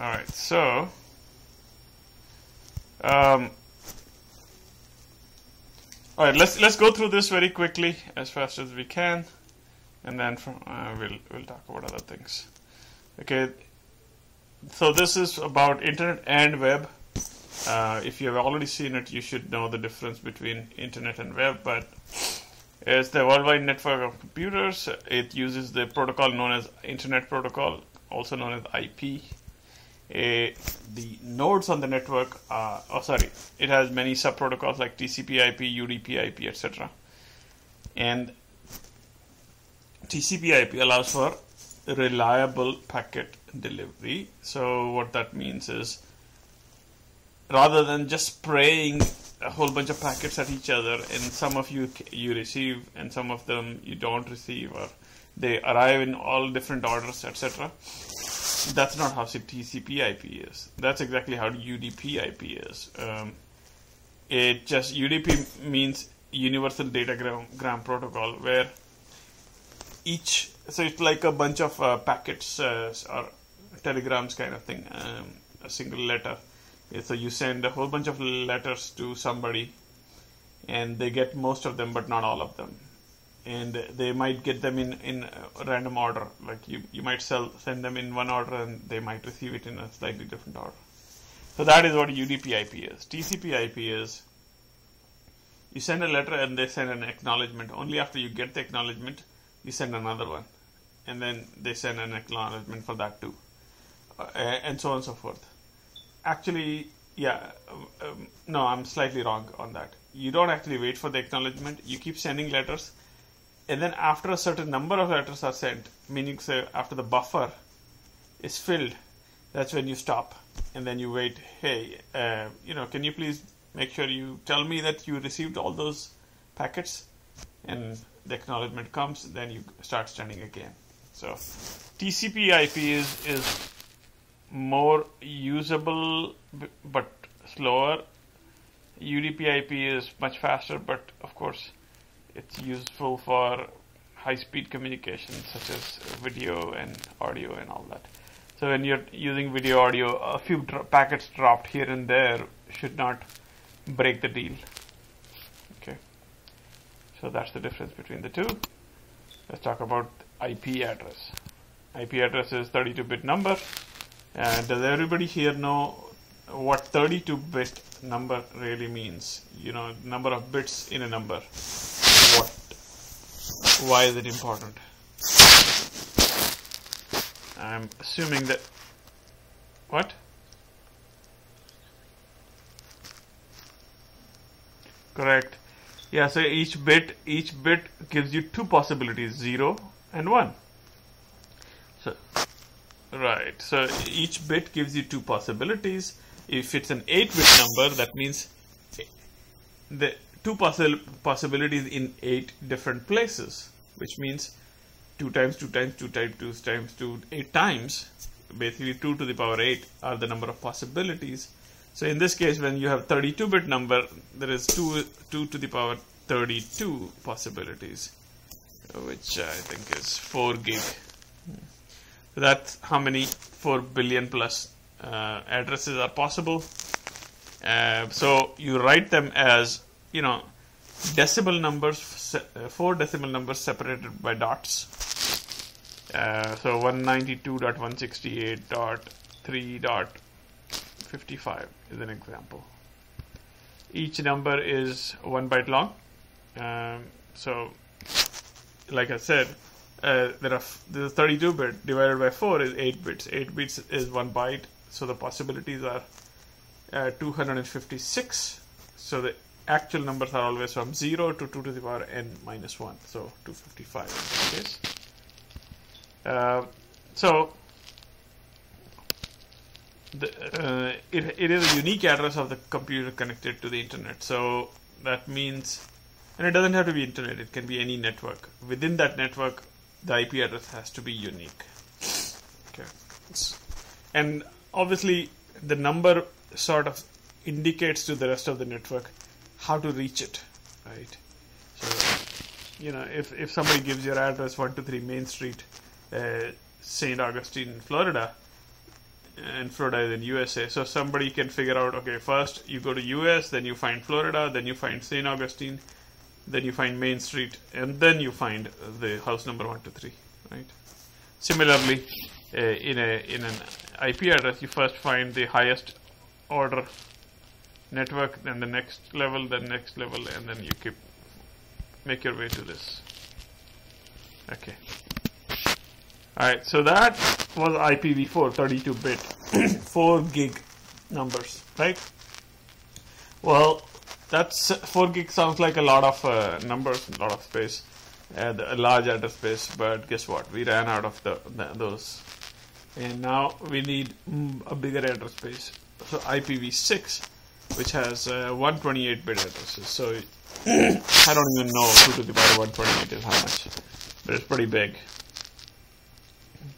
All right, so um, all right, let's let's go through this very quickly as fast as we can, and then from, uh, we'll we'll talk about other things. Okay, so this is about internet and web. Uh, if you have already seen it, you should know the difference between internet and web. But it's the worldwide network of computers. It uses the protocol known as Internet Protocol, also known as IP. Uh, the nodes on the network, uh, oh sorry, it has many sub protocols like TCP/IP, UDP/IP, etc. And TCP/IP allows for reliable packet delivery. So what that means is rather than just spraying a whole bunch of packets at each other and some of you you receive and some of them you don't receive or they arrive in all different orders etc that's not how TCP IP is. That's exactly how UDP IP is. Um, it just UDP means universal datagram protocol where each so it's like a bunch of uh, packets uh, or telegrams kind of thing um, a single letter. So you send a whole bunch of letters to somebody and they get most of them but not all of them and they might get them in in random order. Like you you might sell send them in one order and they might receive it in a slightly different order. So that is what UDP IP is. TCP IP is you send a letter and they send an acknowledgement. Only after you get the acknowledgement you send another one. And then they send an acknowledgement for that too. Uh, and so on and so forth. Actually, yeah, um, no, I'm slightly wrong on that. You don't actually wait for the acknowledgement. You keep sending letters, and then after a certain number of letters are sent, meaning say after the buffer is filled, that's when you stop, and then you wait. Hey, uh, you know, can you please make sure you tell me that you received all those packets, and the acknowledgement comes, then you start sending again. So TCP/IP is is more usable but slower. UDP/IP is much faster, but of course, it's useful for high-speed communication such as video and audio and all that. So when you're using video audio, a few packets dropped here and there should not break the deal. Okay, so that's the difference between the two. Let's talk about IP address. IP address is 32-bit number does everybody here know what 32-bit number really means? You know, number of bits in a number. Why is it important? I'm assuming that. What? Correct. Yeah, so each bit each bit gives you two possibilities, 0 and 1. So Right. So each bit gives you two possibilities. If it's an 8-bit number, that means the two possi possibilities in 8 different places, which means 2 times 2 times 2 times 2 times 2, 8 times, basically 2 to the power 8 are the number of possibilities. So in this case, when you have 32-bit number, there is 2, 2 to the power 32 possibilities, which I think is 4 gig. So that's how many 4 billion plus uh, addresses are possible. Uh, so you write them as, you know, decimal numbers, uh, four decimal numbers separated by dots. Uh, so 192.168.3.55 is an example. Each number is one byte long. Um, so, like I said, uh, there are this 32 bit divided by 4 is 8 bits 8 bits is 1 byte so the possibilities are uh, 256 so the actual numbers are always from 0 to 2 to the power n minus 1 so 255 in this case. Uh, so the, uh, it, it is a unique address of the computer connected to the internet. So that means and it doesn't have to be internet it can be any network. Within that network the IP address has to be unique. Okay, and obviously the number sort of indicates to the rest of the network how to reach it, right? So you know if if somebody gives your address one two three Main Street, uh, Saint Augustine, Florida, and Florida is in USA. So somebody can figure out, okay, first you go to US, then you find Florida, then you find St. Augustine, then you find Main Street, and then you find the house number 123, right? Similarly, uh, in a in an IP address, you first find the highest order network, then the next level, then next level, and then you keep make your way to this. Okay. Alright, so that was IPv4 32 bit, 4 gig numbers, right? Well, that's 4 gig sounds like a lot of uh, numbers, a lot of space, a large address space, but guess what? We ran out of the, the those. And now we need mm, a bigger address space. So IPv6, which has uh, 128 bit addresses. So I don't even know 2 to the power 128 is how much, but it's pretty big.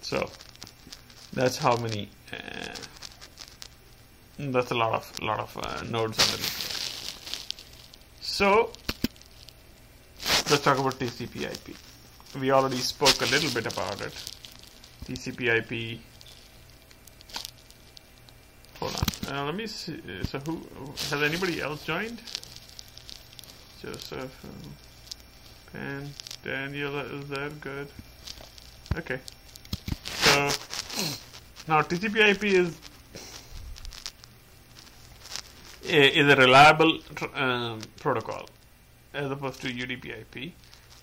So that's how many. Uh, that's a lot of lot of uh, nodes underneath. So let's talk about TCP/IP. We already spoke a little bit about it. TCP/IP. Hold on. Uh, let me see. So who has anybody else joined? Joseph, um, Pan, Daniel is there. Good. Okay. So now TCP/IP is is a reliable um, protocol as opposed to UDP/IP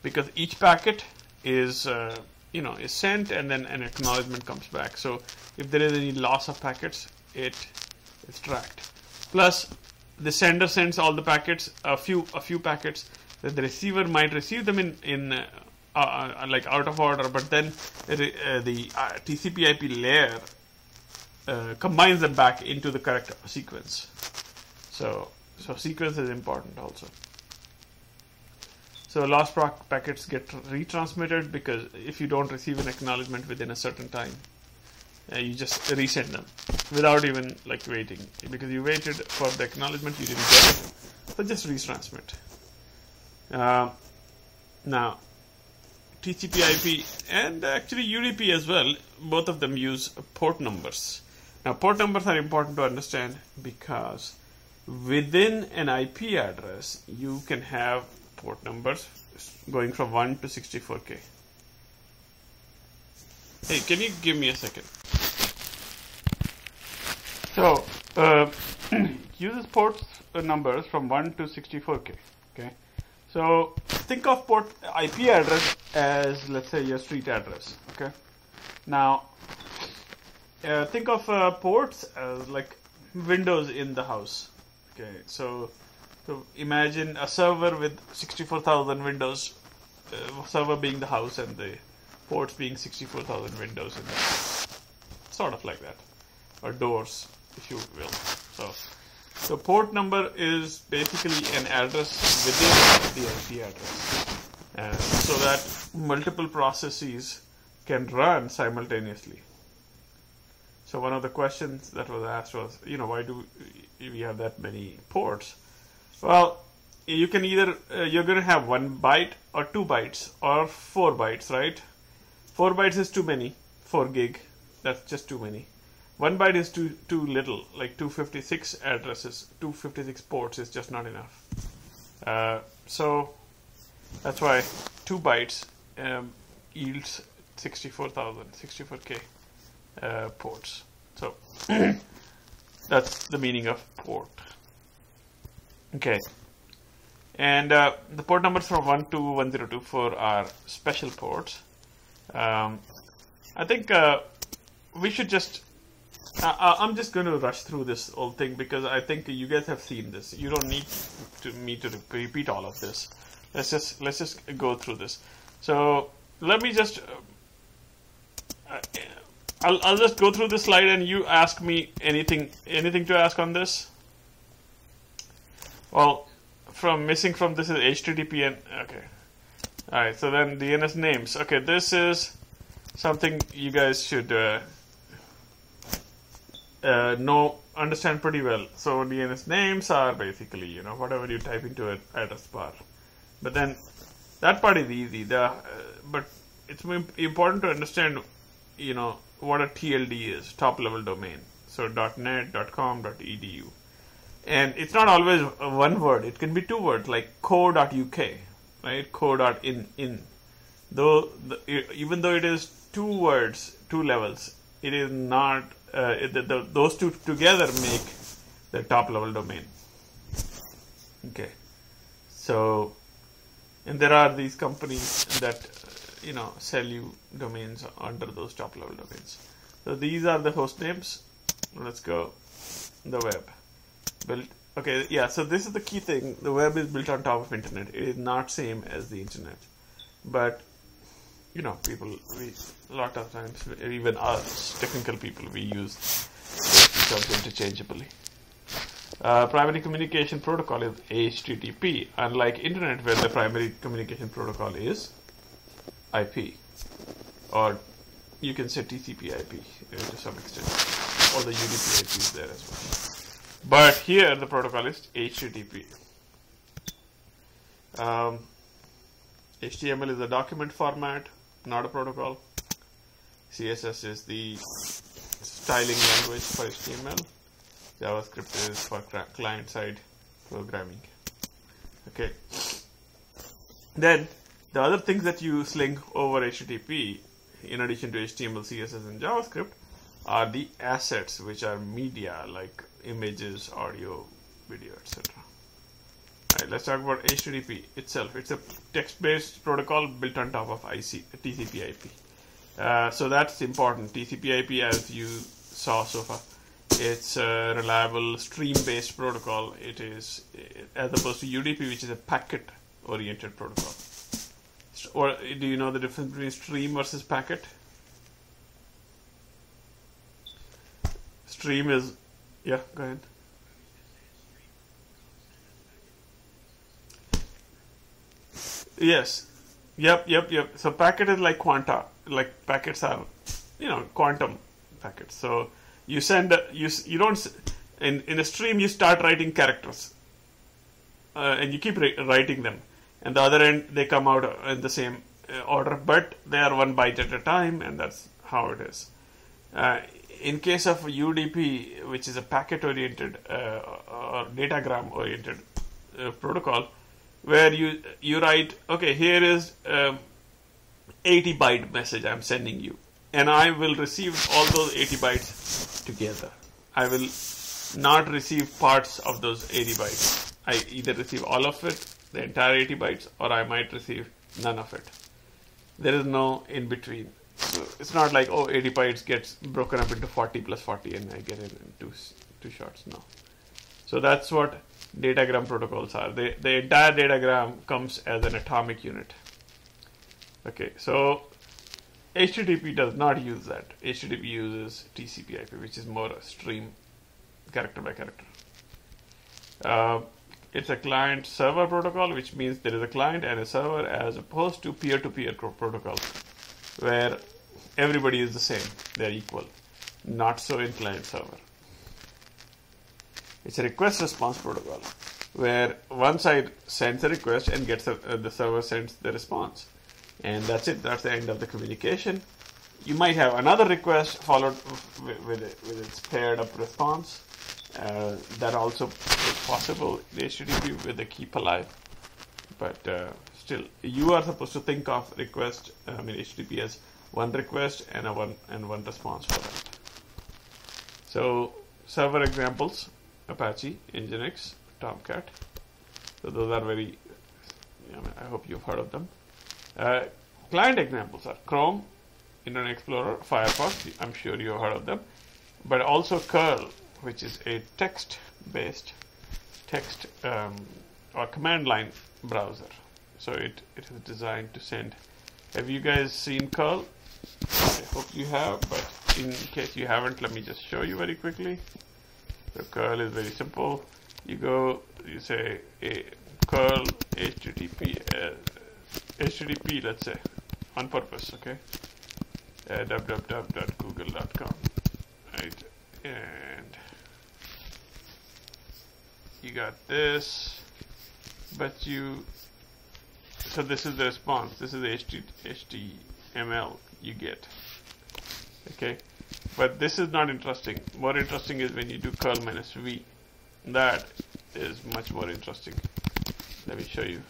because each packet is uh, you know is sent and then an acknowledgement comes back. So if there is any loss of packets, it is tracked. Plus, the sender sends all the packets, a few a few packets that the receiver might receive them in in uh, uh, like out of order, but then the, uh, the uh, TCP/IP layer uh, combines them back into the correct sequence. So so sequence is important also. So lost packets get retransmitted because if you don't receive an acknowledgement within a certain time, uh, you just resend them without even like waiting. Because you waited for the acknowledgement you didn't get it. So just retransmit. Uh, now TCP/IP and actually UDP as well both of them use port numbers. Now port numbers are important to understand because within an IP address you can have port numbers going from 1 to 64k Hey, can you give me a second? So, uh, uses port numbers from 1 to 64k. Okay. So, think of port IP address as, let's say, your street address. Okay. Now, uh, think of uh, ports as like windows in the house. Okay. So, so imagine a server with 64,000 windows, uh, server being the house and the ports being 64,000 windows in there. Sort of like that. Or doors, if you will. So, so port number is basically an address within the IP address. Uh, so that multiple processes can run simultaneously. So one of the questions that was asked was, you know, why do we have that many ports? Well, you can either, uh, you're going to have one byte or two bytes or four bytes, right? 4 bytes is too many. 4 gig. That's just too many. 1 byte is too too little. Like 256 addresses, 256 ports is just not enough. Uh, so that's why 2 bytes um, yields 64,000, 64k uh, ports. So that's the meaning of port. Okay. And uh, the port numbers from 1 to 1024 are special ports. Um, I think uh, we should just. I'm just going to rush through this whole thing because I think you guys have seen this. You don't need to me to repeat all of this. Let's just let's just go through this. So let me just. Uh, I'll I'll just go through this slide and you ask me anything anything to ask on this. Well, from missing from this is HTTP and okay. Alright, so then the DNS names. Okay, this is something you guys should uh, uh, know, understand pretty well. So DNS names are basically, you know, whatever you type into an address bar. But then that part is easy. The, uh, but it's important to understand, you know, what a TLD is, top level domain. So .net, .com, .edu. And it's not always one word. It can be two words like co.uk, right? in. in, Though, the, even though it is two words, two levels, it is not, uh, it, the, the, those two together make the top level domain. Okay. So, and there are these companies that, uh, you know, sell you domains under those top level domains. So these are the host names. Let's go. The web. Built. Okay, yeah, so this is the key thing. The web is built on top of internet. It is not same as the internet. But you know, people, we, a lot of times, even us, technical people, we use terms interchangeably. Uh, primary communication protocol is HTTP, unlike internet where the primary communication protocol is IP, or you can say TCP IP uh, to some extent, or the UDP IP is there as well. But here the protocol is HTTP. Um, HTML is a document format not a protocol. CSS is the styling language for HTML. JavaScript is for client side programming. Okay. Then the other things that you sling over HTTP, in addition to HTML, CSS, and JavaScript, are the assets, which are media like images, audio, video, etc. Right, let's talk about HTTP itself. It's a text-based protocol built on top of IC, TCP/IP. Uh, so that's important. TCP/IP, as you saw so far, it's a reliable stream-based protocol. It is as opposed to UDP, which is a packet-oriented protocol. Or do you know the difference between stream versus packet? Stream is, yeah, go ahead. Yes. Yep, yep, yep. So packet is like quanta. Like packets are, you know, quantum packets. So you send you you don't in in a stream you start writing characters, uh, and you keep writing them, and the other end they come out in the same uh, order, but they are one byte at a time, and that's how it is. Uh, in case of UDP, which is a packet-oriented uh, or datagram-oriented uh, protocol, where you you write, okay, here is um, 80 byte message I'm sending you, and I will receive all those 80 bytes together. I will not receive parts of those 80 bytes. I either receive all of it, the entire 80 bytes, or I might receive none of it. There is no in between. So it's not like oh 80 bytes gets broken up into 40 plus 40 and I get it in two two shots. No. So that's what datagram protocols are. They, the entire datagram comes as an atomic unit. Okay, so HTTP does not use that. HTTP uses TCP/IP, which is more a stream, character by character. Uh, it's a client-server protocol, which means there is a client and a server, as opposed to peer-to-peer protocol, where everybody is the same; they're equal. Not so in client-server. It's a request response protocol where one side sends a request and gets a, uh, the server sends the response. And that's it. That's the end of the communication. You might have another request followed with, with, with its paired up response. Uh, that also is possible in HTTP with the keep alive. But uh, still, you are supposed to think of request, I mean HTTP as one request and a one and one response for that. So server examples Apache, Nginx, Tomcat. So those are very, I, mean, I hope you've heard of them. Uh, client examples are Chrome, Internet Explorer, Firefox. I'm sure you've heard of them. But also curl, which is a text-based text um, or command line browser. So it, it is designed to send. Have you guys seen curl? I hope you have, but in case you haven't, let me just show you very quickly. The curl is very simple. You go, you say a curl HTTP, uh, HTTP, let's say, on purpose, okay? Uh, www.google.com, right? And you got this, but you, so this is the response. This is the HTML you get, okay? but this is not interesting. More interesting is when you do curl minus v. That is much more interesting. Let me show you.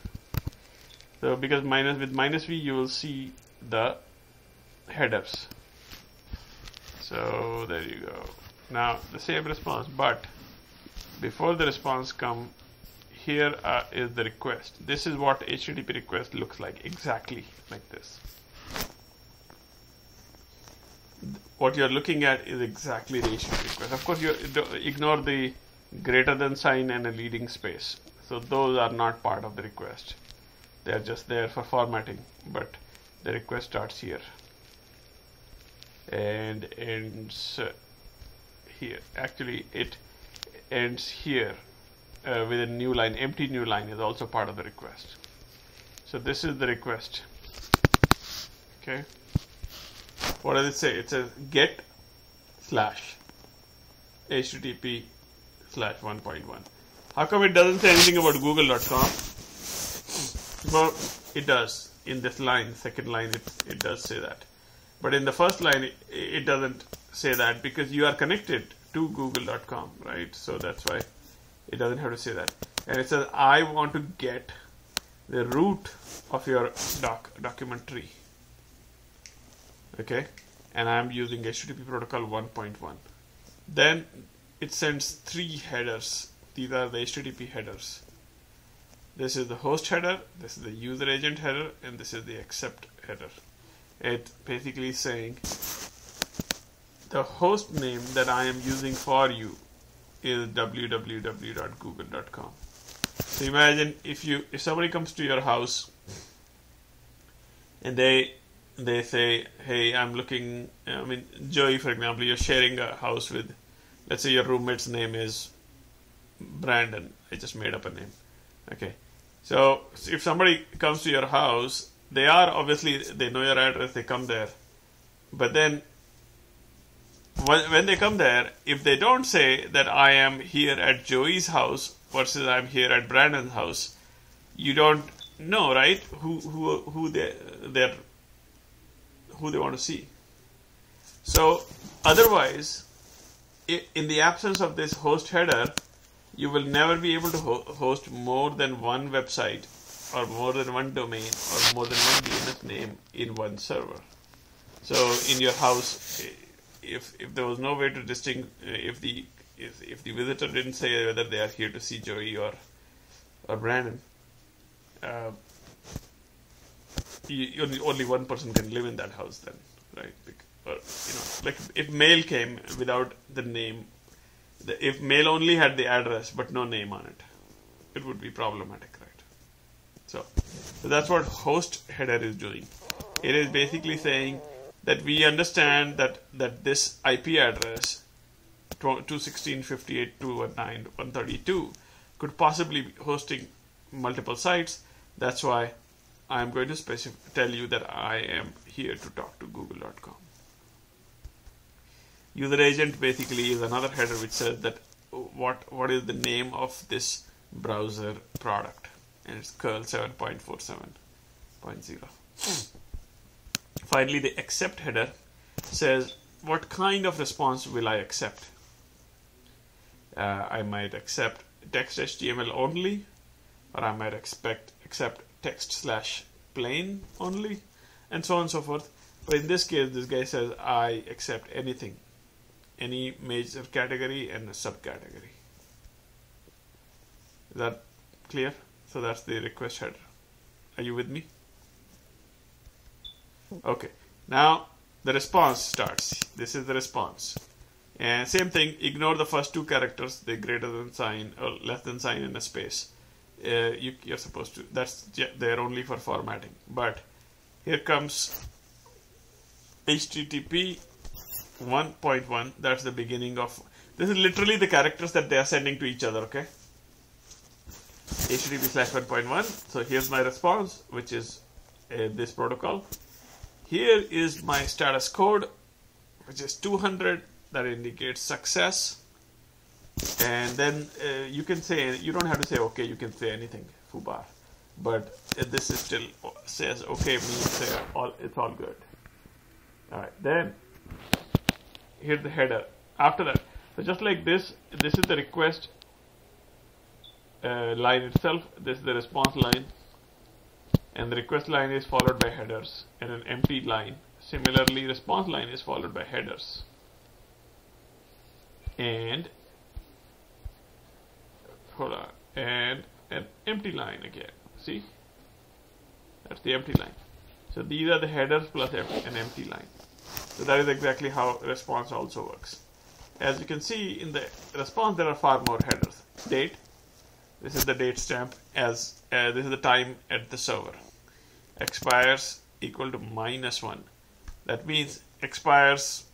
So because minus with minus v, you will see the headers. So there you go. Now the same response, but before the response come, here uh, is the request. This is what HTTP request looks like, exactly like this. What you're looking at is exactly the HTTP request. Of course, you ignore the greater than sign and a leading space. So those are not part of the request. They are just there for formatting, but the request starts here and ends uh, here. Actually, it ends here uh, with a new line. Empty new line is also part of the request. So this is the request. Okay. What does it say? It says get slash http slash 1.1. How come it doesn't say anything about google.com? Well, it does. In this line, second line, it, it does say that. But in the first line, it, it doesn't say that because you are connected to google.com, right? So that's why it doesn't have to say that. And it says, I want to get the root of your doc document tree. Okay, and I'm using HTTP protocol 1.1. Then it sends three headers. These are the HTTP headers. This is the host header, this is the user agent header, and this is the accept header. It basically saying the host name that I am using for you is www.google.com. So imagine if you if somebody comes to your house and they they say, "Hey, I'm looking." I mean, Joey, for example, you're sharing a house with, let's say your roommate's name is Brandon. I just made up a name. Okay, so if somebody comes to your house, they are obviously they know your address. They come there, but then when they come there, if they don't say that I am here at Joey's house versus I'm here at Brandon's house, you don't know, right? Who who who they they who they want to see. So otherwise, in the absence of this host header, you will never be able to host more than one website or more than one domain or more than one DNS name in one server. So in your house, if if there was no way to distinguish if the if, if the visitor didn't say whether they are here to see Joey or or Brandon, uh, you, only only one person can live in that house then, right? Or you know, like if mail came without the name, the, if mail only had the address but no name on it, it would be problematic, right? So, so that's what host header is doing. It is basically saying that we understand that, that this IP address 216.58.219.132 could possibly be hosting multiple sites. That's why I'm going to tell you that I am here to talk to google.com. User agent basically is another header which says that what what is the name of this browser product and it's curl 7.47.0. Finally, the accept header says what kind of response will I accept? Uh, I might accept text HTML only, or I might expect accept text slash plain only, and so on and so forth. But in this case, this guy says I accept anything, any major category and a subcategory. Is that clear? So that's the request header. Are you with me? Okay, now the response starts. This is the response. And same thing, ignore the first two characters, the greater than sign or less than sign in a space. Uh, you, you're supposed to, that's there only for formatting. But here comes HTTP 1.1, that's the beginning of, this is literally the characters that they are sending to each other, okay? HTTP slash 1.1. So here's my response, which is uh, this protocol. Here is my status code, which is 200. That indicates success. And then uh, you can say, you don't have to say okay, you can say anything, foobar. But uh, this is still says okay means uh, all, it's all good. All right, then here's the header. After that, so just like this, this is the request uh, line itself. This is the response line, and the request line is followed by headers and an empty line. Similarly, response line is followed by headers and hold on and an empty line again. See, that's the empty line. So these are the headers plus an empty line. So that is exactly how response also works. As you can see in the response, there are far more headers. Date. This is the date stamp as uh, this is the time at the server. Expires equal to minus one. That means expires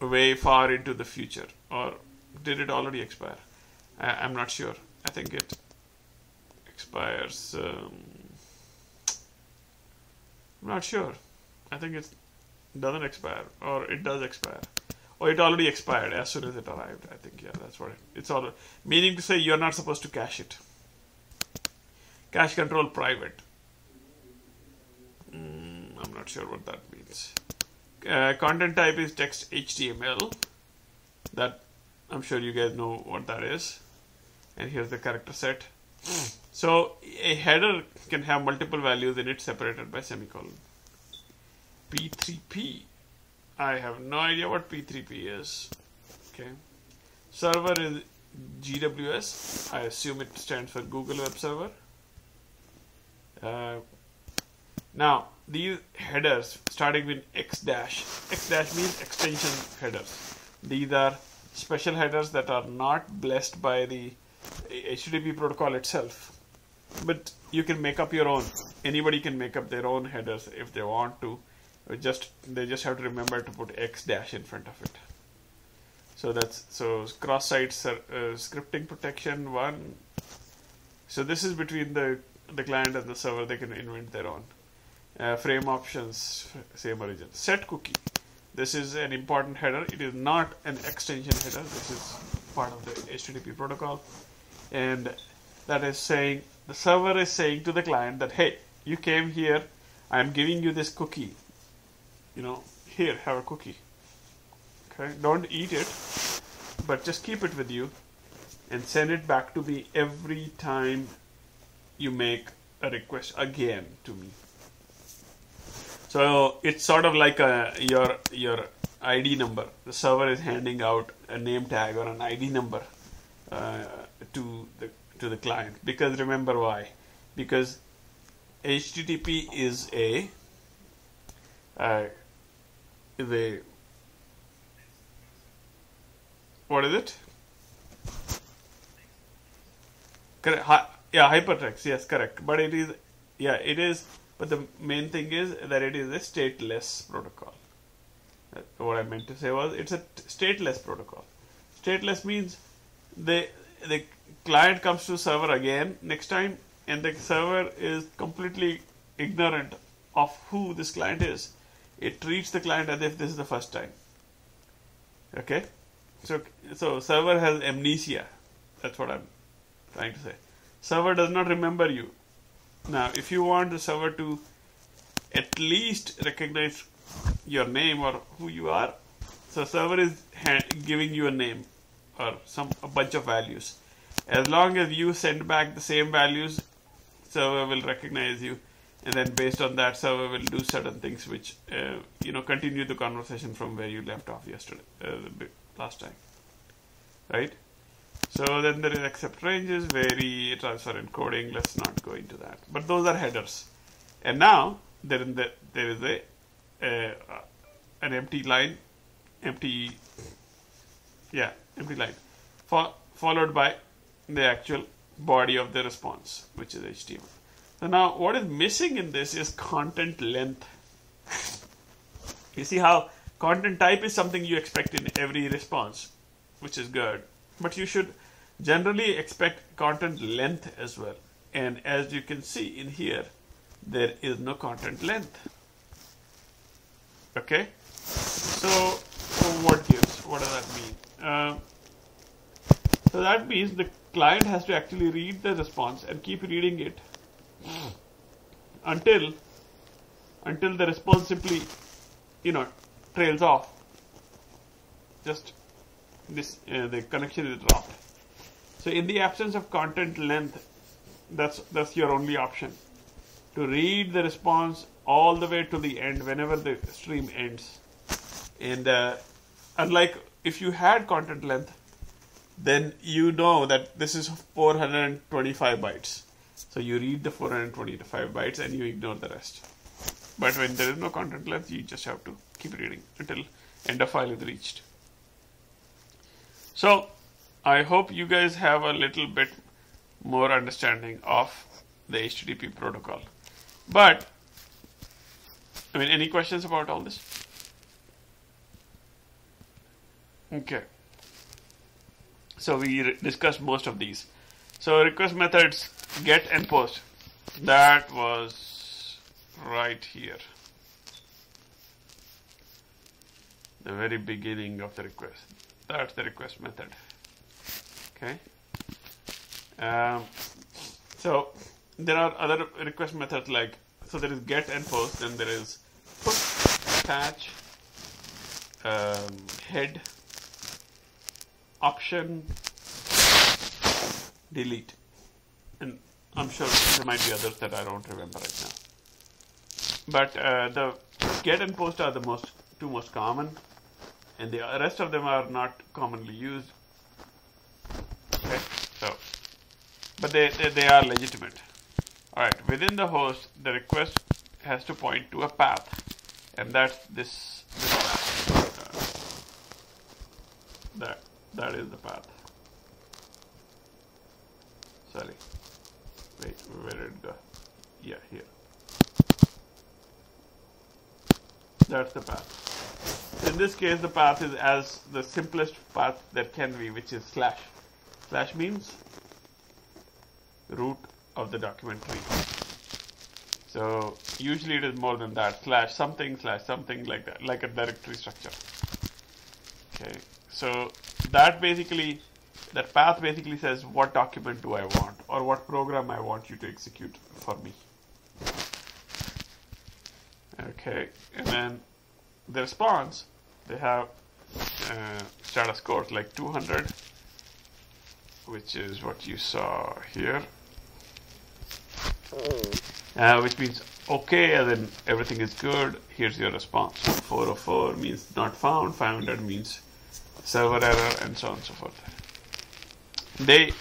way far into the future. Or did it already expire? I, am not sure. I think it expires. Um, I'm not sure. I think it doesn't expire, or it does expire. Or it already expired as soon as it arrived. I think, yeah, that's what it, it's all. Meaning to say you're not supposed to cache it. Cache control private. I'm not sure what that means. Uh, content type is text HTML. That I'm sure you guys know what that is. And here's the character set. So a header can have multiple values in it separated by semicolon. P3P. I have no idea what P3P is. Okay. Server is GWS. I assume it stands for Google Web Server. Uh, now these headers starting with X dash. X dash means extension headers. These are special headers that are not blessed by the HTTP protocol itself. But you can make up your own. Anybody can make up their own headers if they want to. Just they just have to remember to put x dash in front of it. So that's so cross-site uh, scripting protection one. So this is between the the client and the server. They can invent their own uh, frame options same origin. Set cookie. This is an important header. It is not an extension header. This is part of the http protocol. And that is saying the server is saying to the client that, hey, you came here, I'm giving you this cookie. You know, here, have a cookie. Okay, don't eat it, but just keep it with you and send it back to me every time you make a request again to me. So it's sort of like a, your your ID number. The server is handing out a name tag or an ID number uh, to the to the client. Because remember why? Because HTTP is a uh, is a what is it? Correct. Hi, yeah hypertext yes correct. But it is yeah it is but the main thing is that it is a stateless protocol. What I meant to say was it's a stateless protocol. Stateless means the the client comes to server again next time and the server is completely ignorant of who this client is. It treats the client as if this is the first time. Okay? So so server has amnesia. That's what i'm trying to say. Server does not remember you now if you want the server to at least recognize your name or who you are so server is giving you a name or some a bunch of values. As long as you send back the same values server will recognize you. And then based on that server will do certain things which uh, you know continue the conversation from where you left off yesterday uh, last time. Right so then there is accept ranges vary transfer encoding let's not go into that but those are headers and now there is the, there is a uh, an empty line empty yeah empty line for, followed by the actual body of the response, which is HTML. So now what is missing in this is content length. you see how content type is something you expect in every response, which is good. But you should generally expect content length as well. And as you can see in here, there is no content length. Okay? So, what gives? What does that mean? Uh, so that means the client has to actually read the response and keep reading it until until the response simply you know trails off just this uh, the connection is dropped. So in the absence of content length, that's that's your only option to read the response all the way to the end whenever the stream ends. And uh, unlike if you had content length, then you know that this is 425 bytes. So you read the 425 bytes and you ignore the rest. But when there is no content length, you just have to keep reading until end of file is reached. So I hope you guys have a little bit more understanding of the HTTP protocol. But I mean, any questions about all this? Okay. So we discussed most of these. So request methods get and post. That was right here. The very beginning of the request. That's the request method. Okay. Um, so there are other request methods like so there is get and post, then there is put, attach, um, head, option, delete, and I'm sure there might be others that I don't remember right now. But uh, the get and post are the most two most common, and the rest of them are not commonly used. Okay, so but they, they, they are legitimate. Alright, within the host, the request has to point to a path, and that's this, this path. That, that is the path. Sorry. Wait, where did it go? Yeah, here. That's the path. In this case, the path is as the simplest path that can be, which is slash. Slash means root of the document tree. So usually it is more than that, slash something, slash something like that, like a directory structure. Okay, so that basically, that path basically says what document do I want or what program I want you to execute for me. Okay, and then the response, they have uh, status code like 200, which is what you saw here uh, which means okay, and then everything is good. Here's your response. 404 means not found. 500 means server error, and so on and so forth. They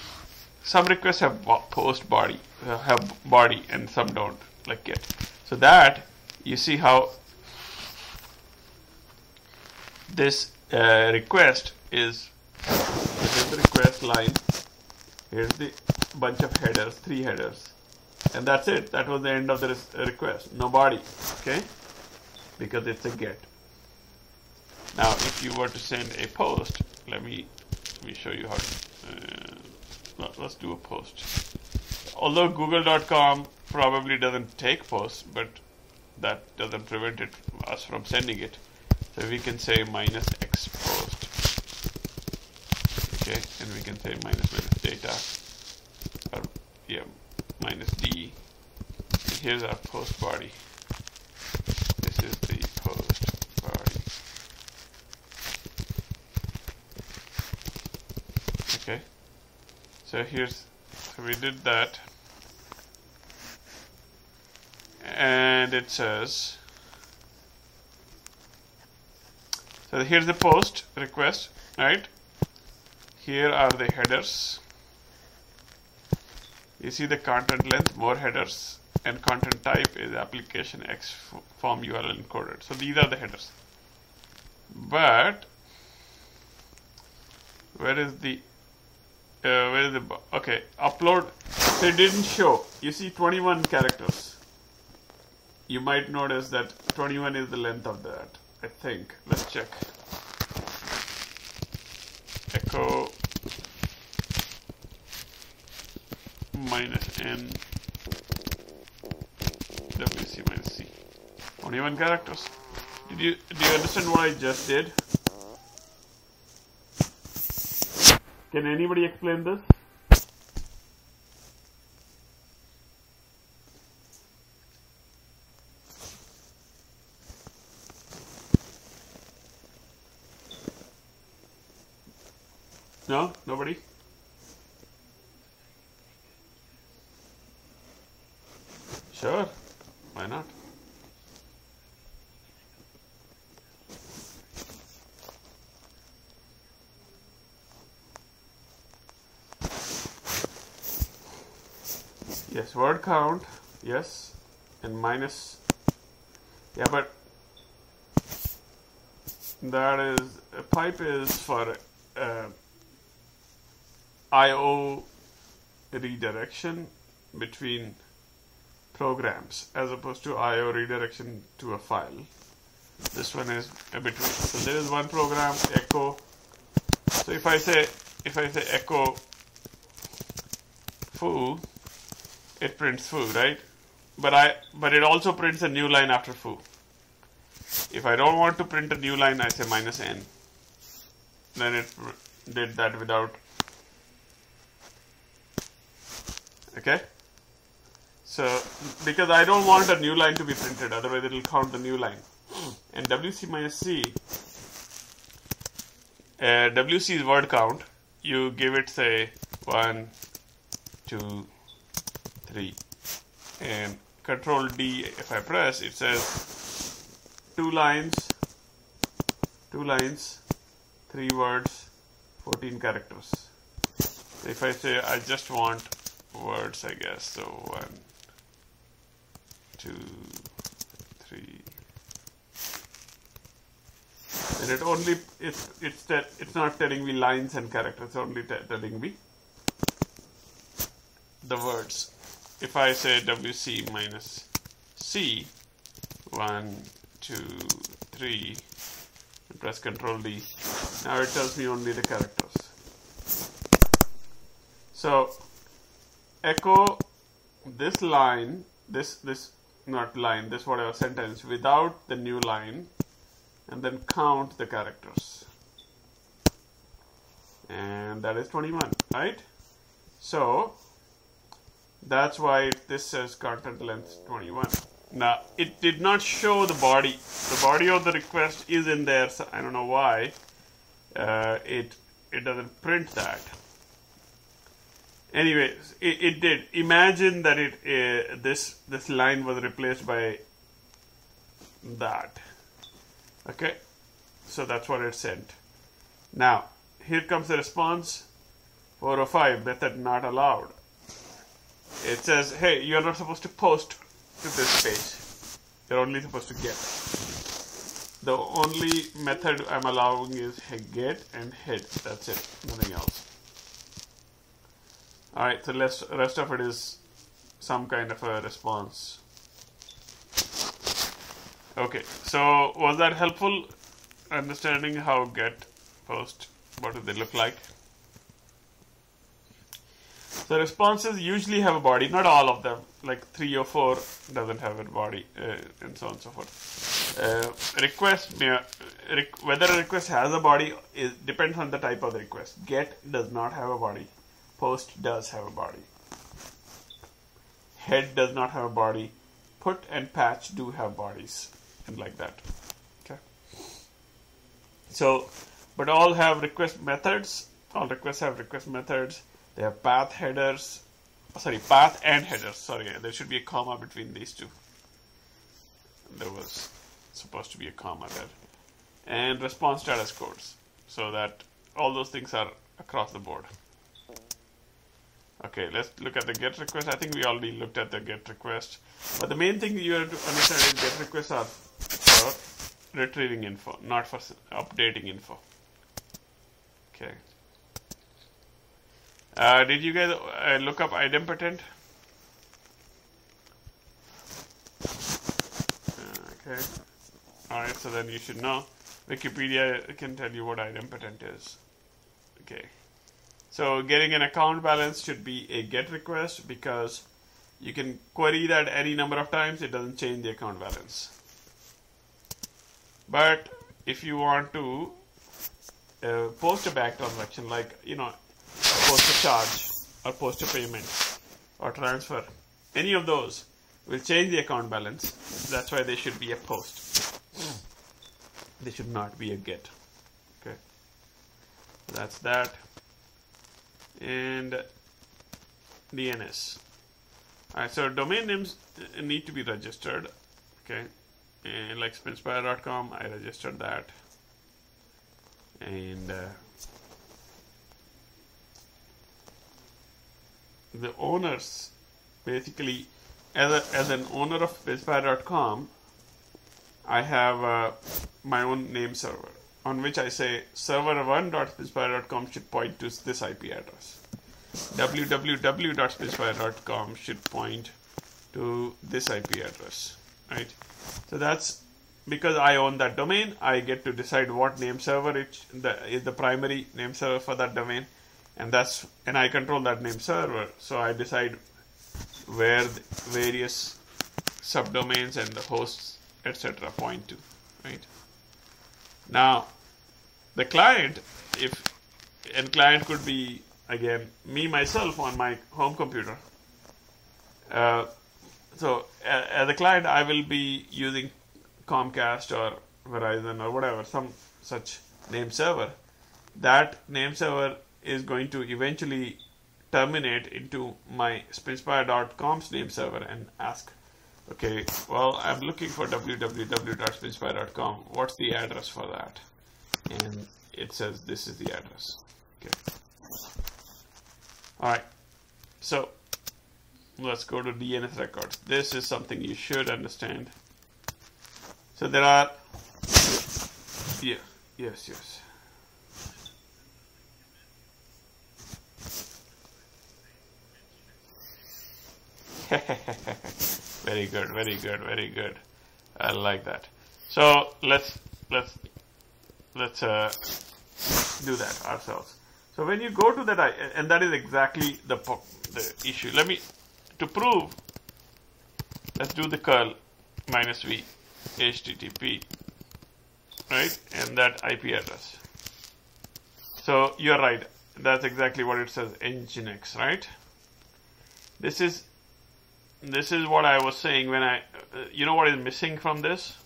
some requests have post body, uh, have body, and some don't, like get. So that you see how this uh, request is this is the request line. Here's the bunch of headers, three headers and that's it. That was the end of the request. No body okay? Because it's a get. Now if you were to send a post let me let me show you how to, uh, let's do a post. Although google.com probably doesn't take posts but that doesn't prevent it us from sending it. So we can say minus x post. Okay? And we can say minus minus data. Or yeah minus D. And here's our post body. This is the post body. Okay. So here's, so we did that. And it says, so here's the post request, right? Here are the headers you see the content length, more headers, and content type is application X form URL encoded. So these are the headers. But where is the uh, where is the okay upload? They didn't show. You see 21 characters. You might notice that 21 is the length of that. I think. Let's check. Echo minus n wc minus c. Only one characters. Did you do you understand what I just did? Can anybody explain this? No? Nobody? Sure. Why not? Yes, word count, yes, and minus. Yeah, but that is a pipe is for uh, I/O redirection between programs as opposed to I/O redirection to a file. This one is a between. So there is one program echo. So if I say if I say echo foo, it prints foo, right? But I but it also prints a new line after foo. If I don't want to print a new line, I say minus n. Then it did that without. Okay? So, because I don't want a new line to be printed, otherwise it will count the new line. And WC minus C, uh, WC is word count. You give it, say, 1, 2, 3. And control D, if I press, it says two lines, two lines, three words, 14 characters. If I say I just want words, I guess, so one, two, three. And it only it's it's that it's not telling me lines and characters. Only telling me the words. If I say WC minus C, one, two, three, and press Control D. Now it tells me only the characters. So echo this line, this this not line, this whatever sentence without the new line, and then count the characters. And that is 21, right? So that's why this says content length 21. Now, it did not show the body. The body of the request is in there. So I don't know why. Uh, it it doesn't print that. Anyways, it, it did. Imagine that it uh, this this line was replaced by that. Okay, so that's what it sent. Now, here comes the response. 405 method not allowed. It says, hey, you're not supposed to post to this page. You're only supposed to get. The only method I'm allowing is get and head. That's it. Nothing else. Alright, so rest, rest of it is some kind of a response. Okay, so was that helpful? Understanding how get, post, what do they look like? So responses usually have a body, not all of them. Like three or four doesn't have a body, uh, and so on and so forth. Uh, request, may, whether a request has a body is, depends on the type of the request. Get does not have a body. Post does have a body. Head does not have a body. Put and patch do have bodies, and like that. Okay. So, but all have request methods. All requests have request methods they have path headers, oh, sorry, path and headers. Sorry, there should be a comma between these two. There was supposed to be a comma there. And response status codes, so that all those things are across the board. Okay, let's look at the GET request. I think we already looked at the GET request. But the main thing you have to understand is GET requests are for retrieving info, not for updating info. Okay. Uh, did you guys uh, look up idempotent? Okay. Alright, so then you should know. Wikipedia can tell you what idempotent is. Okay. So getting an account balance should be a GET request because you can query that any number of times, it doesn't change the account balance. But if you want to uh, post a back transaction, like, you know, post a charge or post a payment or transfer. Any of those will change the account balance. That's why they should be a post. They should not be a get. Okay. That's that. and DNS. Alright, so domain names need to be registered. Okay, and like spinspire.com, I registered that, and uh, the owners basically as a, as an owner of spinspire.com, I have uh, my own name server on which I say server1.spinspire.com should point to this IP address. www.spinspire.com should point to this IP address, right? So that's because I own that domain. I get to decide what name server it the, is the primary name server for that domain, and that's and I control that name server. So I decide where the various subdomains and the hosts etc point to, right? Now, the client, if and client could be again me myself on my home computer. Uh, so uh, as a client, I will be using Comcast or Verizon or whatever, some such name server. That name server is going to eventually terminate into my spinspire.com's name server and ask, okay, well, I'm looking for www.spinspire.com. What's the address for that? And it says this is the address. Okay. All right. So let's go to DNS records. This is something you should understand. So there are, yeah, yes, yes. very good, very good, very good. I like that. So let's let's let's uh, do that ourselves. So when you go to that, and that is exactly the the issue. Let me to prove. Let's do the curl minus v HTTP, right? And that IP address. So you're right. That's exactly what it says. Nginx, right? This is this is what I was saying when I, uh, you know what is missing from this?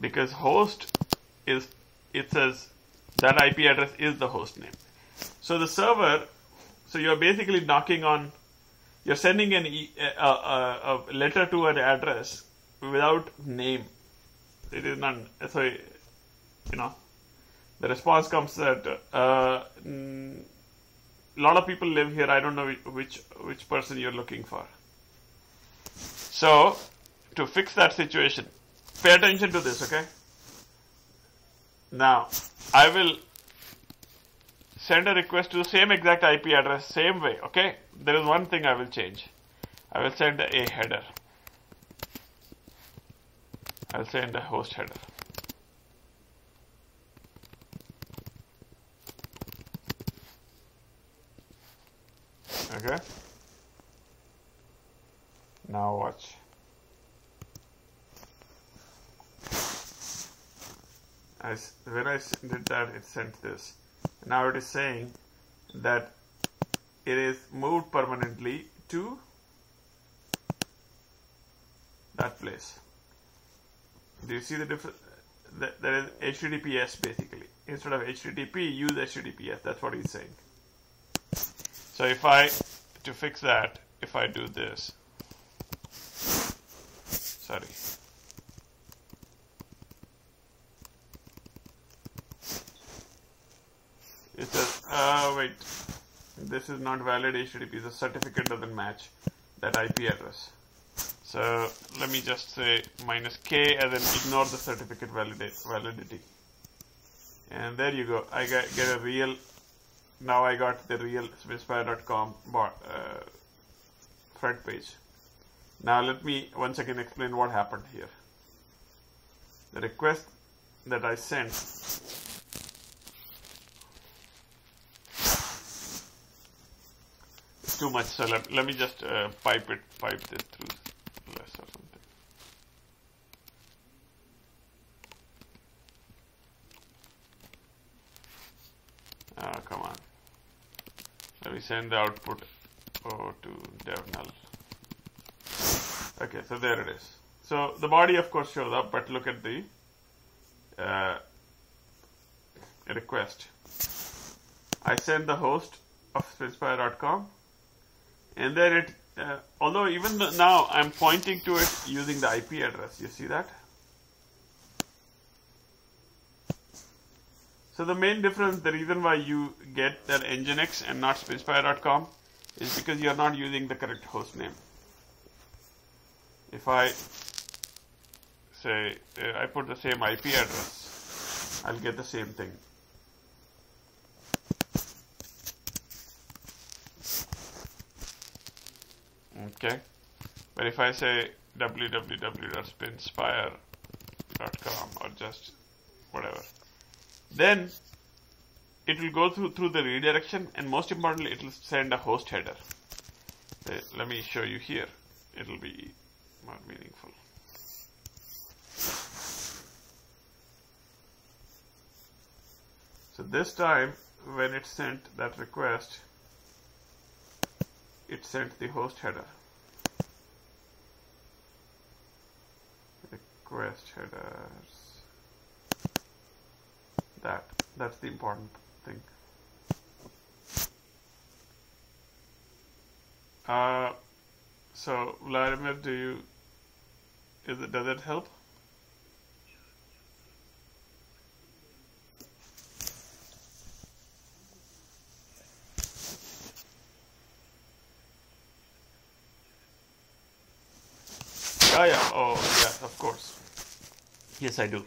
Because host is, it says that IP address is the host name. So the server, so you're basically knocking on, you're sending an a, letter to an address without name. It is not, so, you know, the response comes that, uh, a lot of people live here. I don't know which which person you're looking for. So, to fix that situation, pay attention to this, okay? Now, I will send a request to the same exact IP address, same way, okay? There is one thing I will change. I will send a header. I'll send a host header. Okay. Now watch. As when I did that, it sent this. Now it is saying that it is moved permanently to that place. Do you see the difference? There is HTTPS basically. Instead of HTTP, use HTTPS. That's what he's saying. So if I, to fix that, if I do this, sorry. It says, uh, wait, this is not valid HTTP, the certificate doesn't match that IP address. So let me just say minus K and then ignore the certificate validity. And there you go. I get a real now I got the real spinspire.com uh, front page. Now let me once again explain what happened here. The request that I sent is too much, so let, let me just uh, pipe it, pipe this through less or something. Oh, come on. Send the output oh, to dev null. Okay, so there it is. So the body of course shows up, but look at the uh, request. I send the host of spinspire.com and then it uh, although even now I'm pointing to it using the IP address you see that so the main difference the reason why you get that nginx and not spinspire.com is because you're not using the correct host name. If I say uh, I put the same IP address I'll get the same thing. Okay. But if I say www.spinspire.com or just whatever then it will go through through the redirection and most importantly it will send a host header uh, let me show you here it will be more meaningful so this time when it sent that request it sent the host header. Request headers. That that's the important thing. Uh, so Vladimir, do you is it does it help? Oh yeah. Oh yeah. Of course. Yes, I do.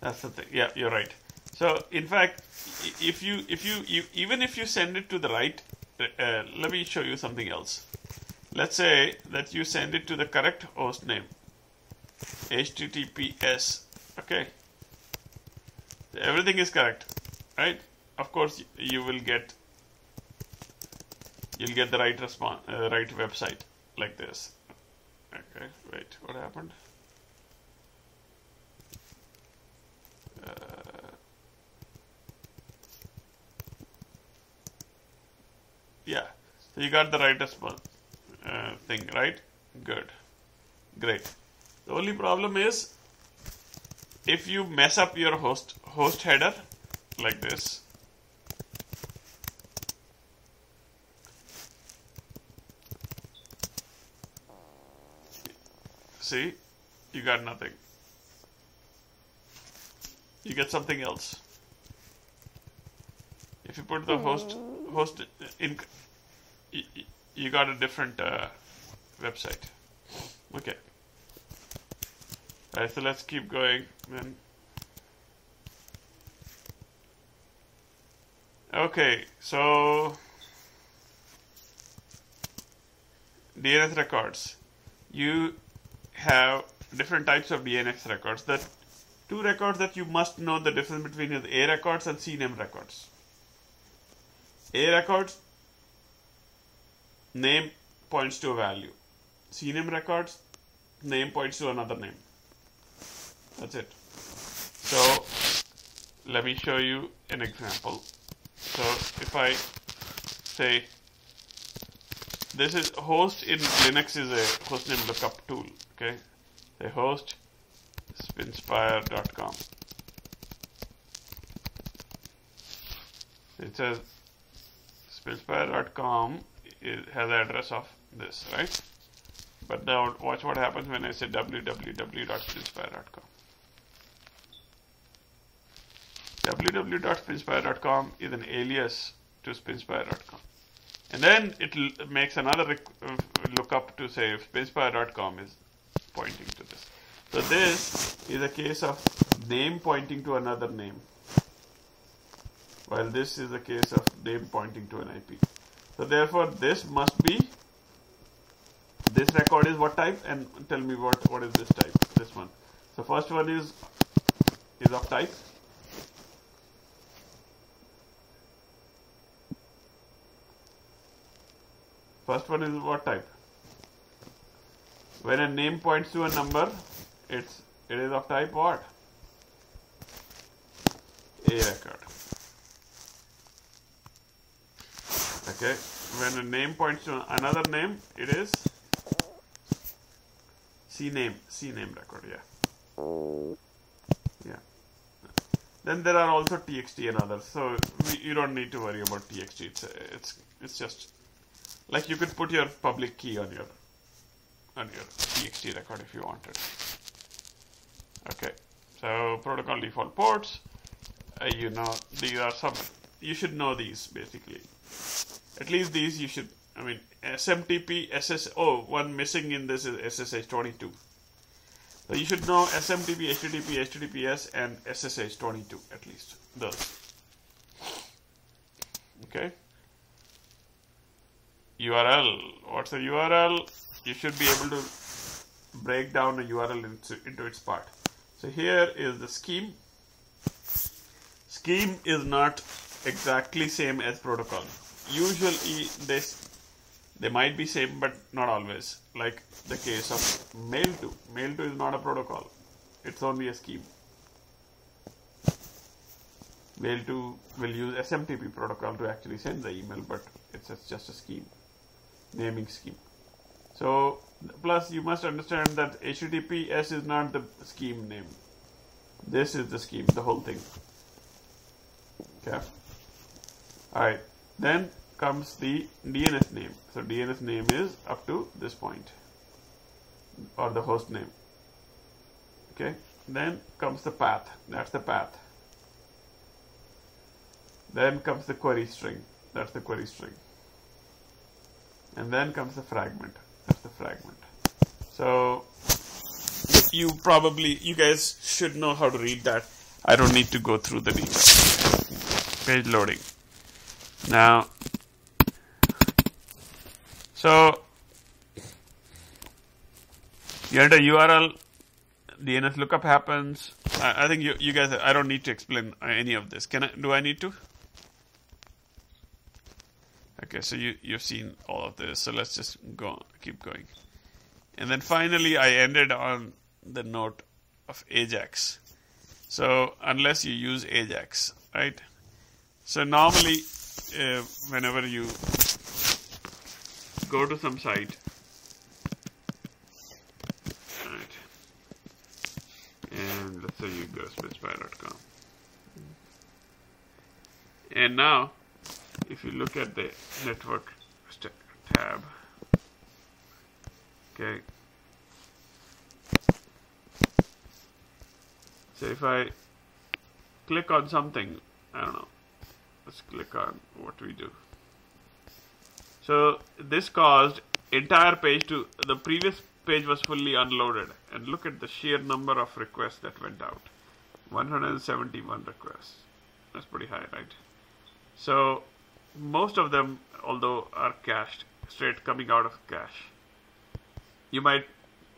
That's the thing. Yeah, you're right. So in fact, if you if you, you even if you send it to the right, uh, let me show you something else. Let's say that you send it to the correct host name. HTTPS. Okay. Everything is correct, right? Of course, you will get you'll get the right response, uh, right website like this. Okay, wait, what happened? Yeah, so you got the right response uh, thing, right? Good, great. The only problem is if you mess up your host host header like this. See, you got nothing. You get something else. If you put the host host in, you, you got a different uh, website. Okay. Alright, so let's keep going. Okay, so DNS records. You have different types of DNS records. The two records that you must know the difference between is A records and CNAME records. A records name points to a value. CNAME records name points to another name. That's it. So let me show you an example. So if I say this is host in Linux is a hostname lookup tool. Okay, say host spinspire.com. It says spinspire.com has address of this, right? But now watch what happens when I say www.spinspire.com. www.spinspire.com is an alias to spinspire.com. And then it makes another uh, lookup to say if spinspire.com is pointing to this. So this is a case of name pointing to another name. While this is the case of name pointing to an IP. So therefore this must be this record is what type and tell me what, what is this type, this one. So first one is is of type First one is what type? When a name points to a number, it's it is of type what? A record. Okay. When a name points to another name, it is C name. C name record, yeah. Yeah. Then there are also TXT and others. So we, you don't need to worry about TXT. It's it's it's just like you could put your public key on your on your TXT record if you wanted. Okay, so protocol default ports. Uh, you know these are some. You should know these basically. At least these you should. I mean SMTP SS. Oh, one missing in this is SSH 22. So you should know SMTP, HTTP, HTTPS, and SSH 22 at least those. Okay. URL. What's the URL? You should be able to break down a URL into, into its part. So here is the scheme. Scheme is not exactly same as protocol. Usually this they might be same but not always. Like the case of mail to. Mail to is not a protocol. It's only a scheme. Mail to will use SMTP protocol to actually send the email, but it's just a scheme, naming scheme. So plus you must understand that HTTPS is not the scheme name. This is the scheme, the whole thing. Okay. Alright. Then comes the DNS name. So DNS name is up to this point or the host name. Okay. Then comes the path. That's the path. Then comes the query string. That's the query string. And then comes the fragment. That's the fragment. So you probably, you guys should know how to read that. I don't need to go through the details. Page loading. Now, so you enter URL, DNS lookup happens. I, I think you, you guys, I don't need to explain any of this. Can I, do I need to? Okay, so you, you've seen all of this. So let's just go, keep going. And then finally, I ended on the note of Ajax. So unless you use Ajax, right? So normally, uh, whenever you go to some site, right, and let's say you go to switchpy.com, and now if you look at the network tab, okay, so if I click on something, I don't know, let's click on what we do. So this caused entire page to, the previous page was fully unloaded and look at the sheer number of requests that went out. 171 requests. That's pretty high, right? So most of them, although are cached, straight coming out of cache. You might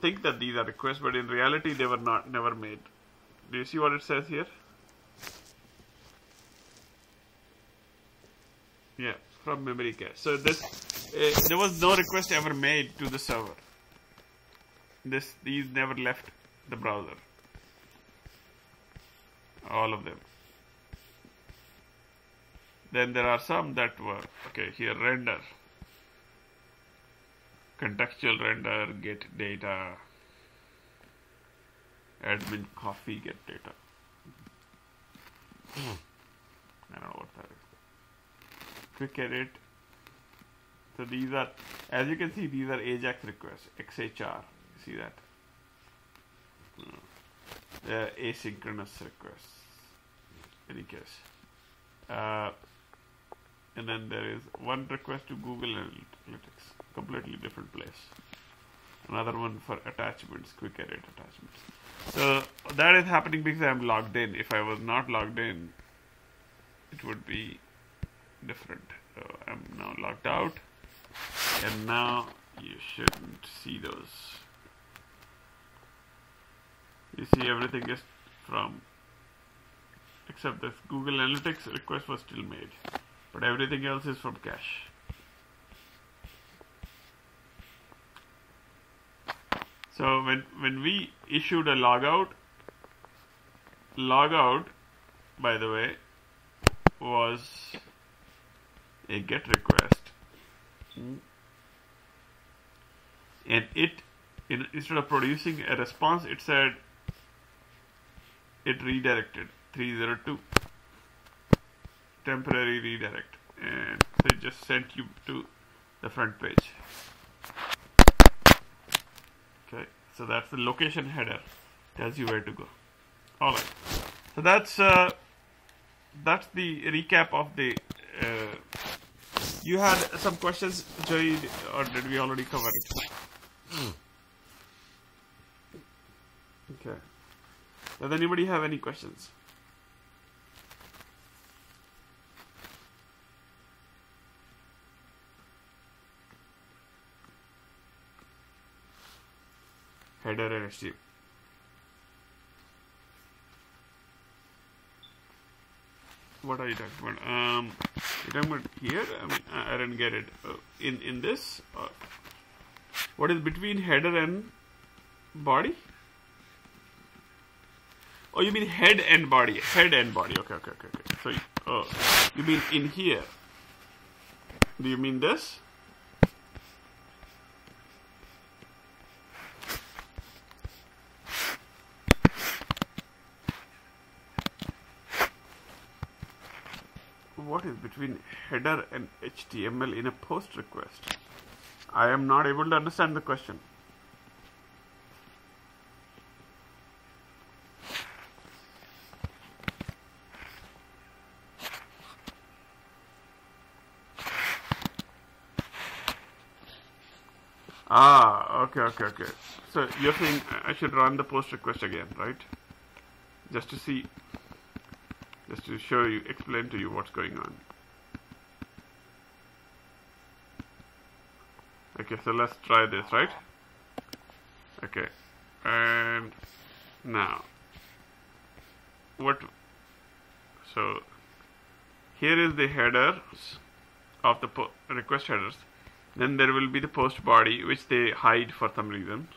think that these are requests, but in reality they were not never made. Do you see what it says here? Yeah, from memory cache. So this, uh, there was no request ever made to the server. This, these never left the browser. All of them. Then there are some that were, okay, here render. Contextual render, get data. Admin coffee, get data. I don't know what that is. Quick edit. So these are, as you can see, these are AJAX requests, XHR. See that? Uh, asynchronous requests. Any case. Uh, and then there is one request to Google Analytics, completely different place. Another one for attachments, quick edit attachments. So that is happening because I'm logged in. If I was not logged in, it would be different. So I'm now logged out, and now you shouldn't see those. You see everything is from, except this Google Analytics request was still made but everything else is from cache. So when when we issued a logout, logout, by the way, was a GET request, and it in, instead of producing a response, it said it redirected. 302 temporary redirect. And so it just sent you to the front page. Okay so that's the location header. Tells you where to go. All right. So that's uh, that's the recap of the you had some questions Joey or did we already cover it? Hmm. Okay. Does anybody have any questions? Header and HTML. What are you talking about? Um, you talking about here? I mean, I didn't get it. Uh, in in this, uh, what is between header and body? Oh, you mean head and body? Head and body. Okay, okay, okay, okay. So, oh, you mean in here? Do you mean this? what is between header and HTML in a post request? I am not able to understand the question. Ah, okay, okay, okay. So you're saying I should run the post request again, right? Just to see just to show you, explain to you what's going on. Okay, so let's try this, right? Okay, and now, what, so here is the header of the request headers. Then there will be the post body, which they hide for some reason.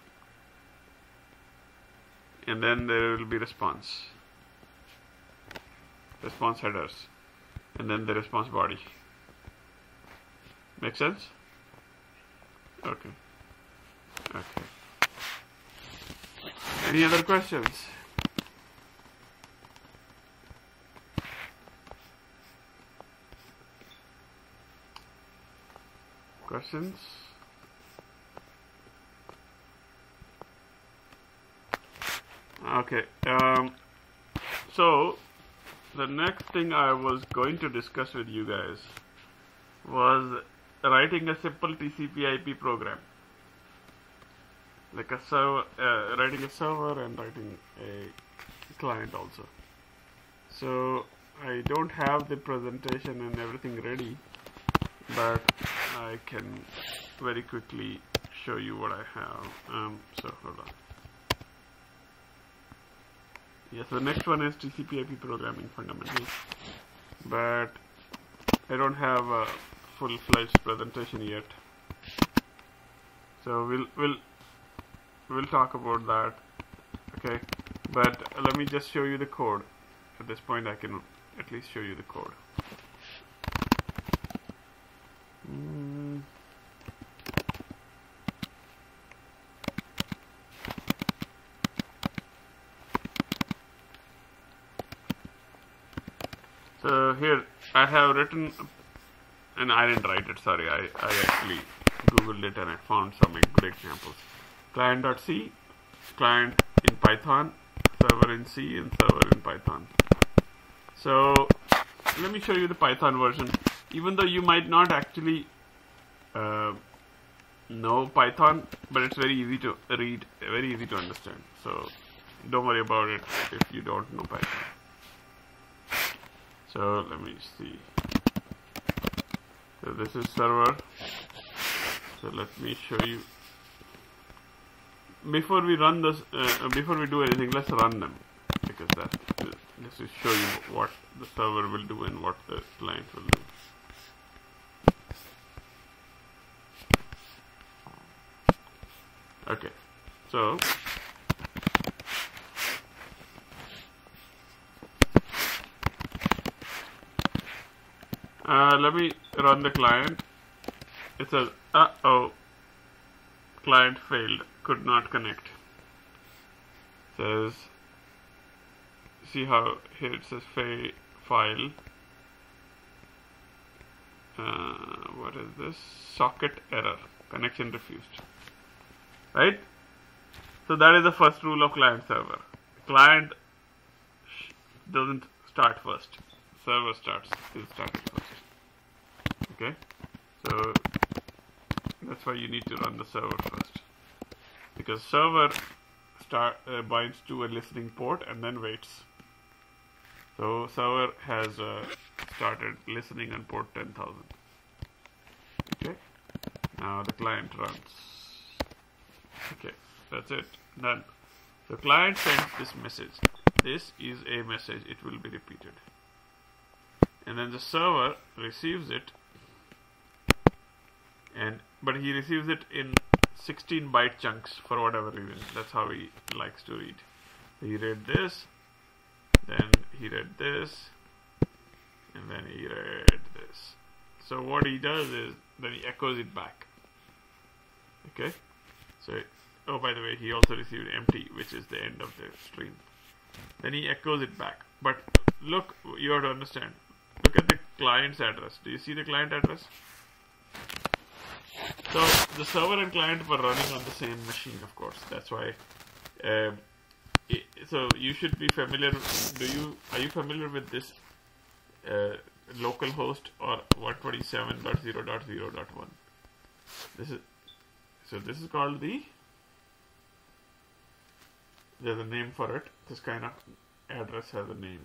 And then there will be response response headers and then the response body. Make sense? Okay. Okay. Any other questions? Questions? Okay. Um, so the next thing I was going to discuss with you guys was writing a simple TCP/IP program, like a server, uh, writing a server and writing a client also. So I don't have the presentation and everything ready, but I can very quickly show you what I have. Um, so hold on. Yes, the next one is TCP/IP programming fundamentals, but I don't have full-fledged presentation yet. So we'll we'll we'll talk about that. Okay, but let me just show you the code. At this point, I can at least show you the code. Mm. So here I have written, and I didn't write it, sorry, I, I actually googled it and I found some good examples. Client.c, client in Python, server in C, and server in Python. So let me show you the Python version. Even though you might not actually uh, know Python, but it's very easy to read, very easy to understand. So don't worry about it if you don't know Python. So let me see. So this is server. So let me show you. Before we run this, uh, before we do anything, let's run them because that this will show you what the server will do and what the client will do. Okay, so Uh, let me run the client. It says, uh-oh, client failed, could not connect. It says, see how here it says fa file. Uh, what is this? Socket error. Connection refused. Right? So that is the first rule of client server. Client doesn't start first. Server starts. It starts first. Okay? So that's why you need to run the server first. Because server start uh, binds to a listening port and then waits. So server has uh, started listening on port 10,000. Okay. Now the client runs. Okay, that's it. Done. The client sends this message. This is a message. It will be repeated. And then the server receives it and but he receives it in 16 byte chunks for whatever reason. That's how he likes to read. He read this, then he read this, and then he read this. So what he does is then he echoes it back. Okay? So, oh, by the way, he also received empty, which is the end of the stream. Then he echoes it back. But look, you have to understand. Look at the client's address. Do you see the client address? So the server and client were running on the same machine, of course. That's why. Um, it, so you should be familiar. Do you are you familiar with this uh, localhost or 127.0.0.1? This is so. This is called the. There's a name for it. This kind of address has a name.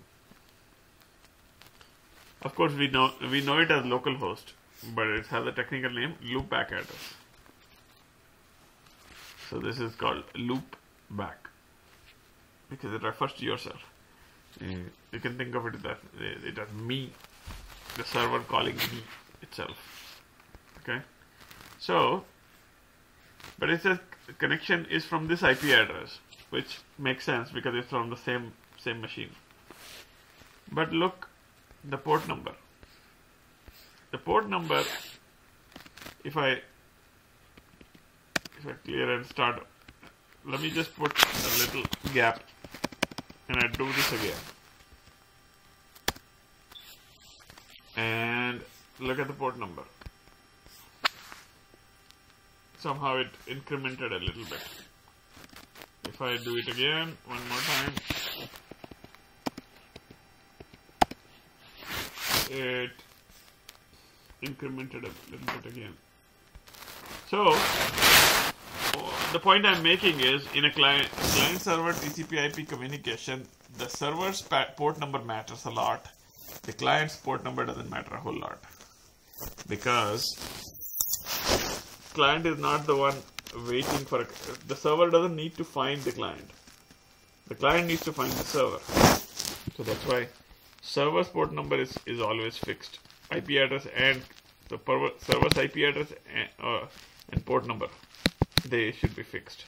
Of course, we know we know it as localhost but it has a technical name loopback address. So this is called loop back because it refers to yourself. Mm. You can think of it that it as me, the server calling me itself. Okay, so but it says connection is from this IP address, which makes sense because it's from the same same machine. But look, the port number the port number if I if I clear and start let me just put a little gap and I do this again. And look at the port number. Somehow it incremented a little bit. If I do it again one more time. It incremented a little bit again. So the point I'm making is in a client client server TCP/IP communication, the server's port number matters a lot. The client's port number doesn't matter a whole lot because client is not the one waiting for a, the server doesn't need to find the client. The client needs to find the server. So that's why server's port number is, is always fixed. IP address and the server's IP address and, uh, and port number they should be fixed.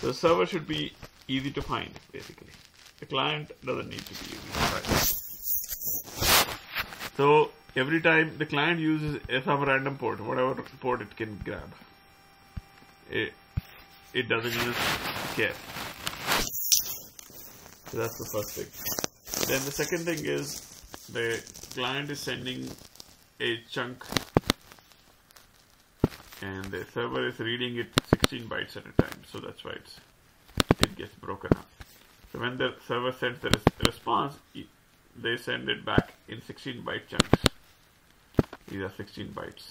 So the server should be easy to find basically. The client doesn't need to be easy to find. So every time the client uses some random port, whatever port it can grab, it, it doesn't even care. So that's the first thing. Then the second thing is the client is sending a chunk. And the server is reading it 16 bytes at a time so that's why it gets broken up. So when the server sends the res response they send it back in 16 byte chunks. These are 16 bytes.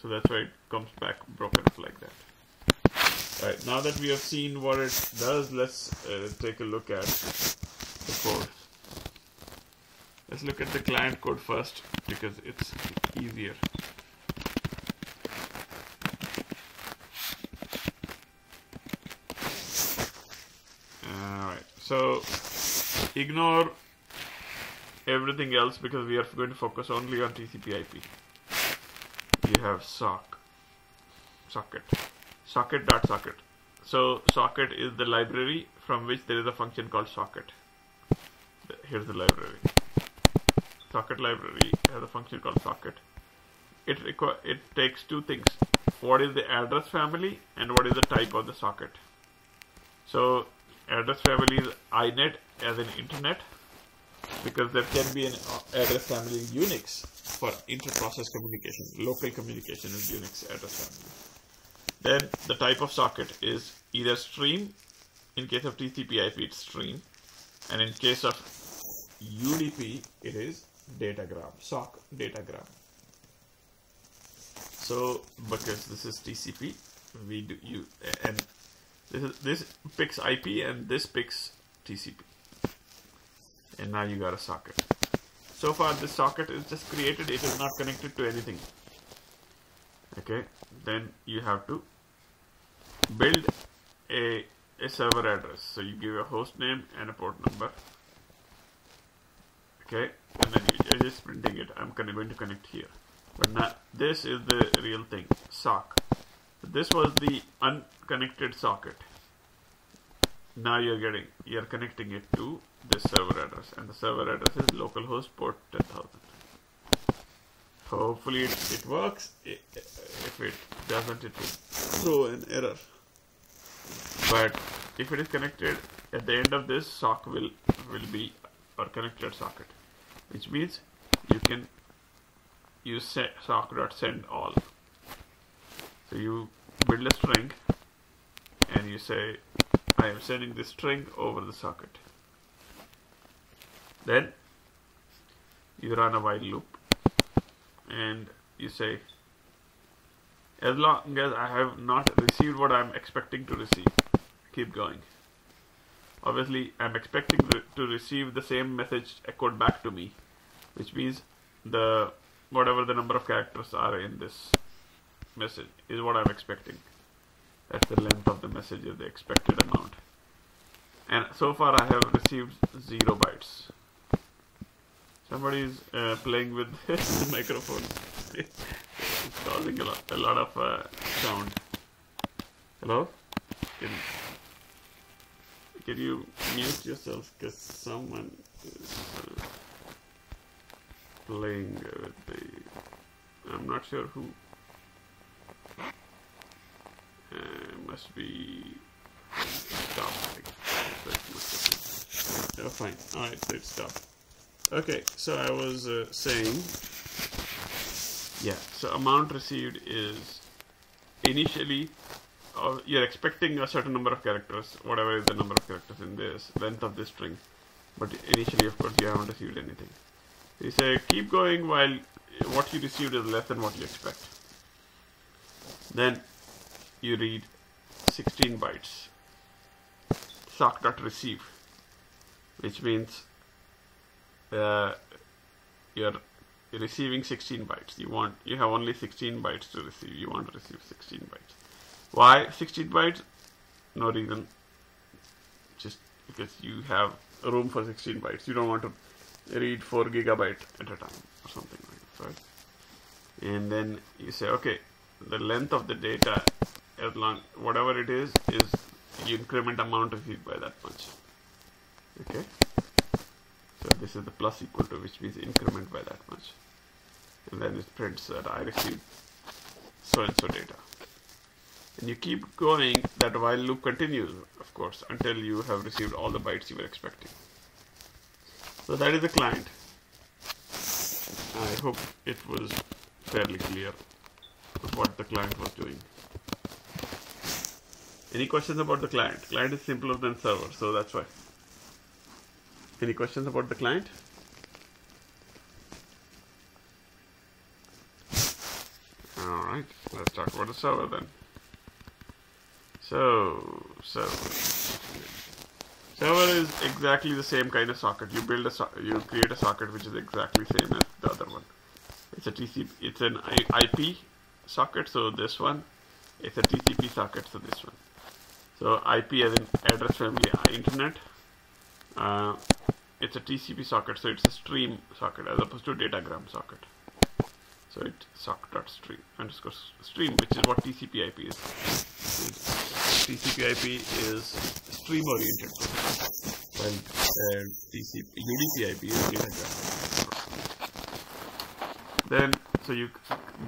So that's why it comes back broken up like that. Alright, now that we have seen what it does, let's uh, take a look at the code. Let's look at the client code first because it's easier. Alright, so ignore everything else because we are going to focus only on TCP IP. You have sock, socket, socket.socket. Socket. So socket is the library from which there is a function called socket. Here's the library socket library has a function called socket. It it takes two things. What is the address family and what is the type of the socket. So address family is INET as an internet because there can be an uh, address family in Unix for inter-process communication. Local communication is Unix address family. Then the type of socket is either stream. In case of TCP IP, it's stream. And in case of UDP, it is datagram, SOC datagram. So because this is TCP, we do you and this is this picks IP and this picks TCP. And now you got a socket. So far this socket is just created, it is not connected to anything. Okay, then you have to build a, a server address. So you give a host name and a port number. Okay, and then you're printing it. I'm going to connect here. But now this is the real thing, sock. This was the unconnected socket. Now you're getting, you're connecting it to this server address, and the server address is localhost port 10,000. Hopefully it, it works. If it doesn't, it will throw an error. But if it is connected, at the end of this, sock will will be a connected socket, which means you can use sock.send all. So you build a string and you say, I am sending this string over the socket. Then you run a while loop and you say, as long as I have not received what I'm expecting to receive, keep going. Obviously, I'm expecting to receive the same message echoed back to me, which means the whatever the number of characters are in this message is what I'm expecting. That's the length of the message is the expected amount. And so far I have received zero bytes. Somebody is uh, playing with the microphone. it's causing a lot, a lot of uh, sound. Hello? Can, can you mute yourself? Because someone is uh, playing with the. I'm not sure who. Uh, must be stop Oh, fine. Alright, so stopped. Okay, so I was uh, saying. Yeah, so amount received is initially uh, you're expecting a certain number of characters, whatever is the number of characters in this length of this string. But initially, of course, you haven't received anything. You say keep going while what you received is less than what you expect. Then you read 16 bytes. Sock.receive which means uh, you're receiving 16 bytes. You want you have only 16 bytes to receive. You want to receive 16 bytes. Why 16 bytes? No reason. Just because you have room for 16 bytes. You don't want to read 4 gigabyte at a time or something like that right? And then you say okay the length of the data as long whatever it is is you increment amount received by that much okay? So this is the plus equal to which means increment by that much. And then it prints that I received so and so data. And you keep going that while loop continues of course until you have received all the bytes you were expecting so that is the client I hope it was fairly clear what the client was doing any questions about the client? Client is simpler than server, so that's why. Any questions about the client? Alright, let's talk about the server then. So, server. Server is exactly the same kind of socket. You build a so you create a socket which is exactly same as the other one. It's a TCP. It's an IP socket. So this one. It's a TCP socket. So this one. So IP as an address family internet. Uh, it's a TCP socket, so it's a stream socket as opposed to datagram socket. So it sock.stream underscore stream, which is what TCP IP is. TCP IP is stream oriented, and, uh, TCP UDP IP is datagram. Then, so you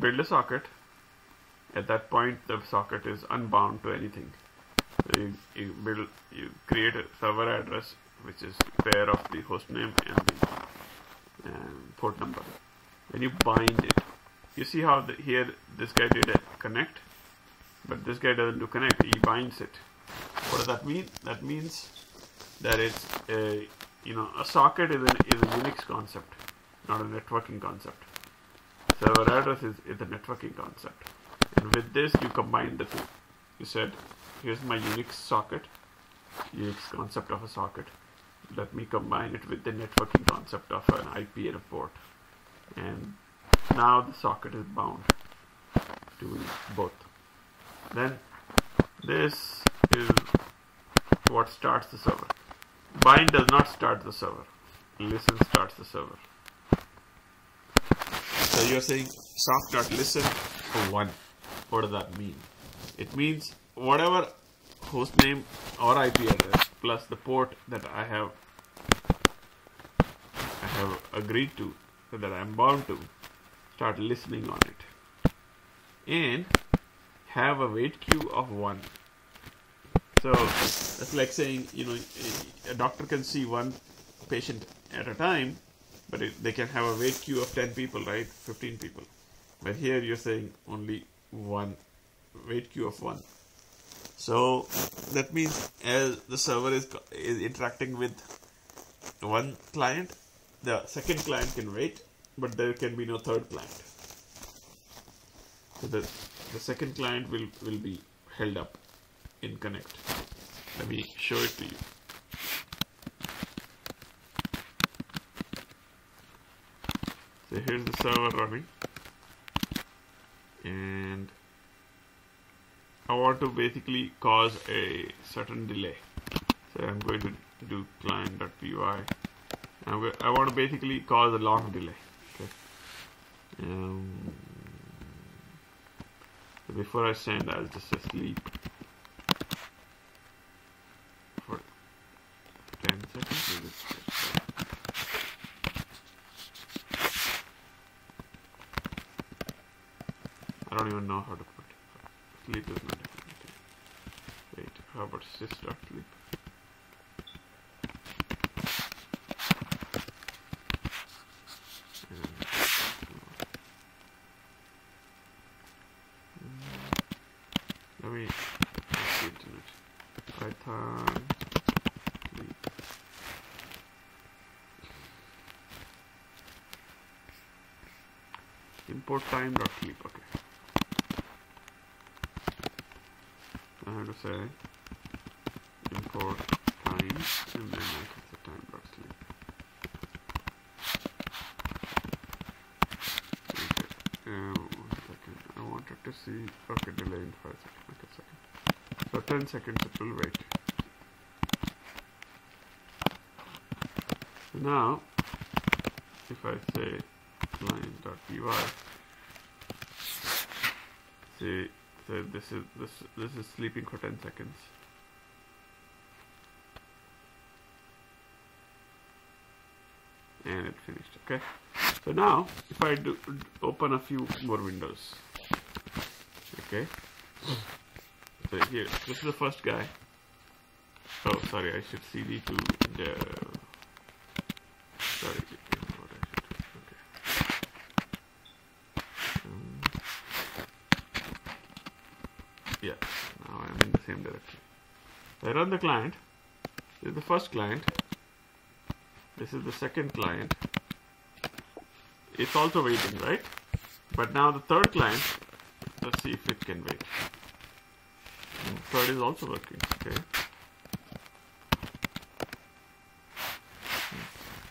build a socket. At that point, the socket is unbound to anything you, you build you create a server address which is pair of the host name and the port number. When you bind it, you see how the, here this guy did a connect, but this guy doesn't do connect. He binds it. What does that mean? That means that it's a you know a socket is, an, is a Unix concept, not a networking concept. Server address is, is a networking concept, and with this you combine the two. You said, here's my Unix socket, Unix concept of a socket. Let me combine it with the networking concept of an IP and a port, and now the socket is bound to both. Then this is what starts the server. Bind does not start the server. Listen starts the server. So you're saying sock.listen for one. What does that mean? It means whatever host name or IP address plus the port that I have I have agreed to that I'm bound to start listening on it and have a wait queue of one so that's like saying, you know, a doctor can see one patient at a time, but it, they can have a wait queue of 10 people, right? 15 people. But here you're saying only one wait queue of one. So that means as the server is, is interacting with one client, the second client can wait, but there can be no third client. So the, the second client will, will be held up in Connect. Let me show it to you. So here's the server running and I want to basically cause a certain delay. So I'm going to do client.py. I want to basically cause a long delay. Okay. Um, before I send, I'll just sleep for 10 seconds. I don't even know how to put it. Sleep is not a Wait, how about sys.sleep? Let 10 seconds it will wait now if I say line.py see so this is this this is sleeping for 10 seconds. And it finished okay? So now if I do open a few more windows okay? Here this is the first guy. Oh sorry I should cd to the sorry um, yeah now I'm in the same direction. I run the client. This is the first client. This is the second client. It's also waiting right? But now the third client let's see if it can wait third is also working okay.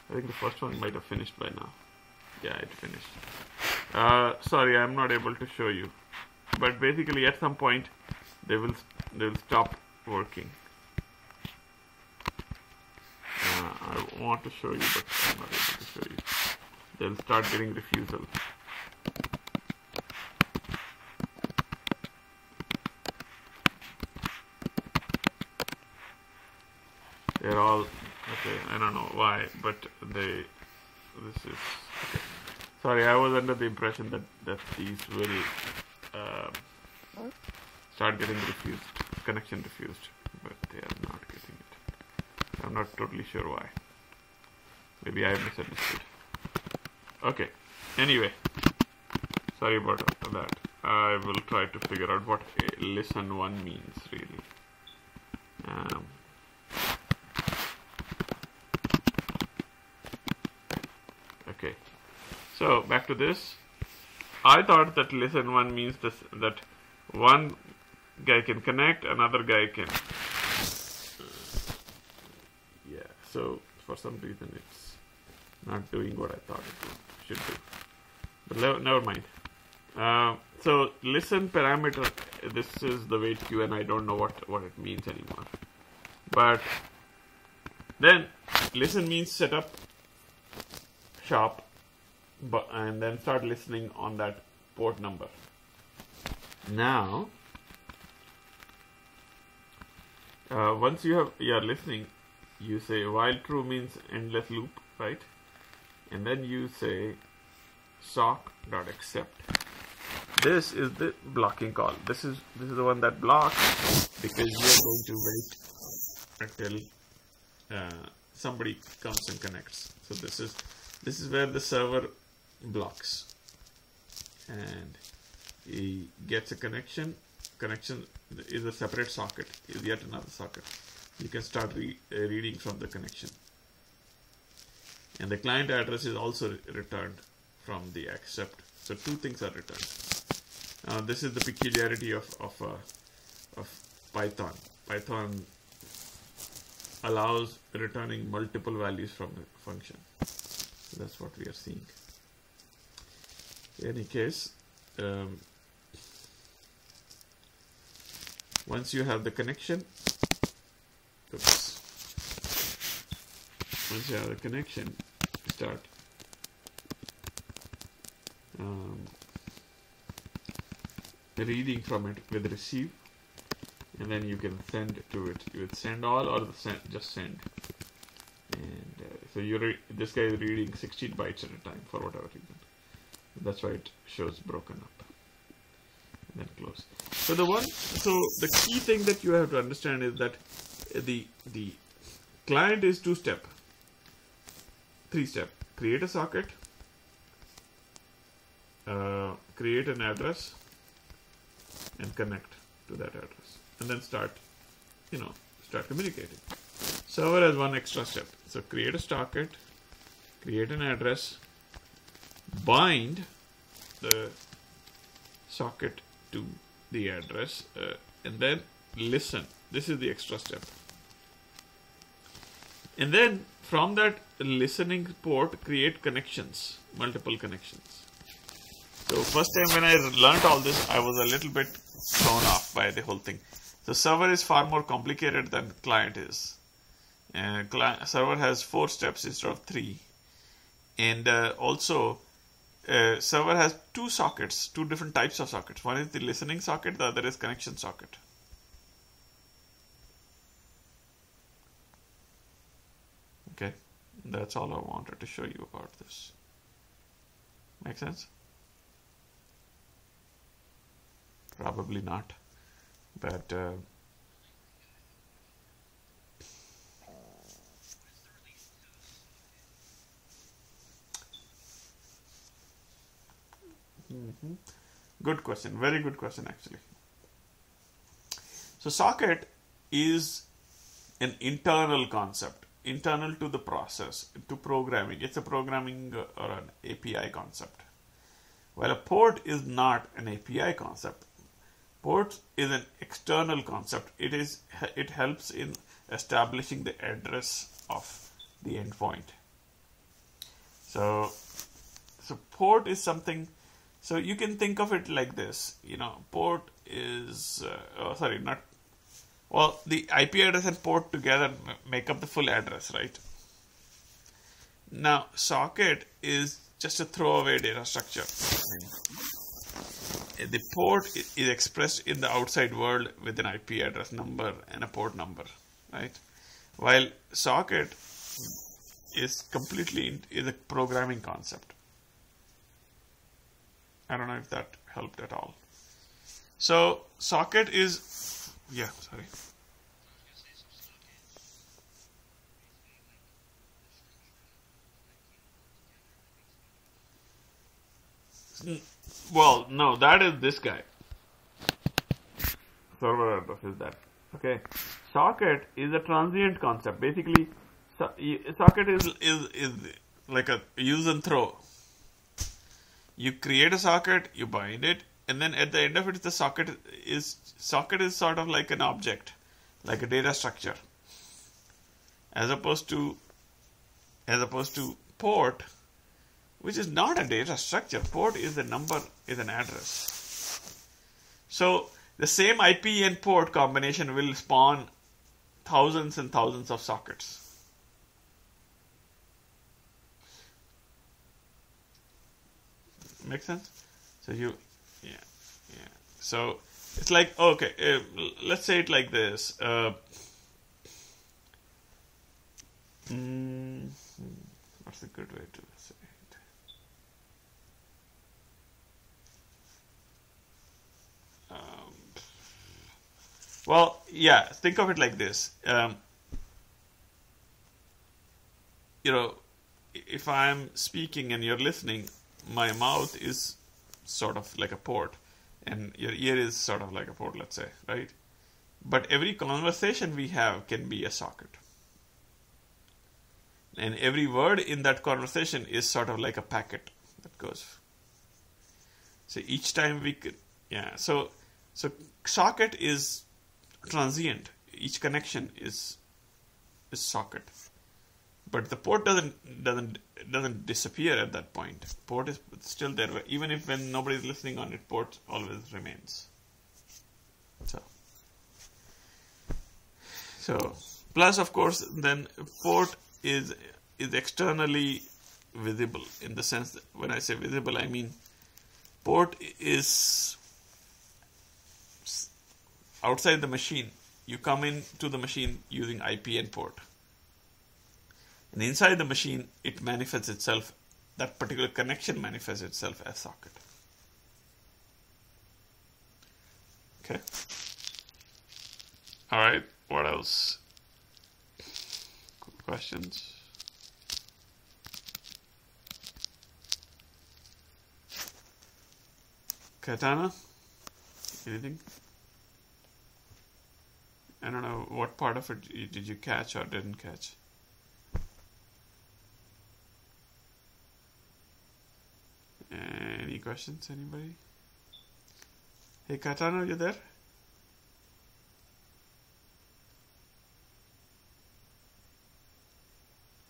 I think the first one might have finished by now. Yeah it finished. Uh, sorry I'm not able to show you. But basically at some point they will they will stop working. Uh, I want to show you but I'm not able to show you. They'll start getting refusal they're all okay I don't know why but they this is sorry I was under the impression that that these will uh, start getting refused, connection refused, but they are not getting it. I'm not totally sure why. Maybe I misunderstood. Okay. Anyway, sorry about that. I will try to figure out what listen one means really. Um, okay. So to this. I thought that listen one means this, that one guy can connect, another guy can. yeah. So for some reason it's not doing what I thought it should do. But never mind. Uh, so listen parameter. This is the wait queue, and I don't know what what it means anymore. But then listen means set up shop, but and then start listening on that port number. Now, uh, once you have you are listening, you say while true means endless loop, right? And then you say sock dot accept this is the blocking call. This is this is the one that blocks because you are going to wait until uh, somebody comes and connects. So this is this is where the server blocks and he gets a connection. Connection is a separate socket. Is yet another socket. You can start re uh, reading from the connection. And the client address is also re returned from the accept. So two things are returned. Uh, this is the peculiarity of of, uh, of Python. Python allows returning multiple values from the function. So that's what we are seeing. Any case, um, once you have the connection, oops, once you have the connection, start. Um, reading from it with receive and then you can send to it. You send all or send, just send. And uh, so you're this guy is reading 16 bytes at a time for whatever reason that's why it shows broken up. And then close. So the one so the key thing that you have to understand is that the the client is two step three step create a socket. Uh, create an address and connect to that address. And then start you know start communicating. Server has one extra step. So create a socket create an address bind the socket to the address uh, and then listen this is the extra step and then from that listening port create connections multiple connections so first time when I learned all this I was a little bit thrown off by the whole thing. The server is far more complicated than client is. Uh, client, server has four steps instead of three. And uh, also, uh, server has two sockets, two different types of sockets. One is the listening socket, the other is connection socket. Okay, that's all I wanted to show you about this. Make sense? Probably not. But uh, Mm-hmm. Good question. Very good question, actually. So, socket is an internal concept, internal to the process, to programming. It's a programming uh, or an API concept. While a port is not an API concept, Port is an external concept. It is it helps in establishing the address of the endpoint. So, so port is something. So you can think of it like this. You know, port is uh, oh, sorry, not well. The IP address and port together make up the full address, right? Now, socket is just a throwaway data structure the port is expressed in the outside world with an IP address number and a port number, right? While socket is completely is a programming concept. I don't know if that helped at all. So socket is, yeah, sorry. Well, no, that is this guy. Server address is that. Okay. Socket is a transient concept. Basically, so, socket is, is, is like a use and throw you create a socket, you bind it, and then at the end of it, the socket is socket is sort of like an object, like a data structure, as opposed to as opposed to port, which is not a data structure. Port is the number, is an address. So the same IP and port combination will spawn thousands and thousands of sockets. Make sense? So you, yeah, yeah. So it's like okay, uh, let's say it like this. Uh, mm, what's a good way to say it? Um, well, yeah. Think of it like this. Um, you know, if I'm speaking and you're listening, my mouth is sort of like a port and your ear is sort of like a port, let's say, right? But every conversation we have can be a socket. And every word in that conversation is sort of like a packet that goes. So each time we could, yeah. So so socket is transient. Each connection is is socket but the port doesn't doesn't doesn't disappear at that point. Port is still there, even if when nobody is listening on it, port always remains. So, so plus of course then port is is externally visible in the sense that when I say visible, I mean port is outside the machine. You come into the machine using IP and port. And inside the machine, it manifests itself, that particular connection manifests itself as socket. Okay. All right, what else? Questions? Katana? Anything? I don't know what part of it did you catch or didn't catch. Uh, any questions, anybody? Hey, Katana, are you there?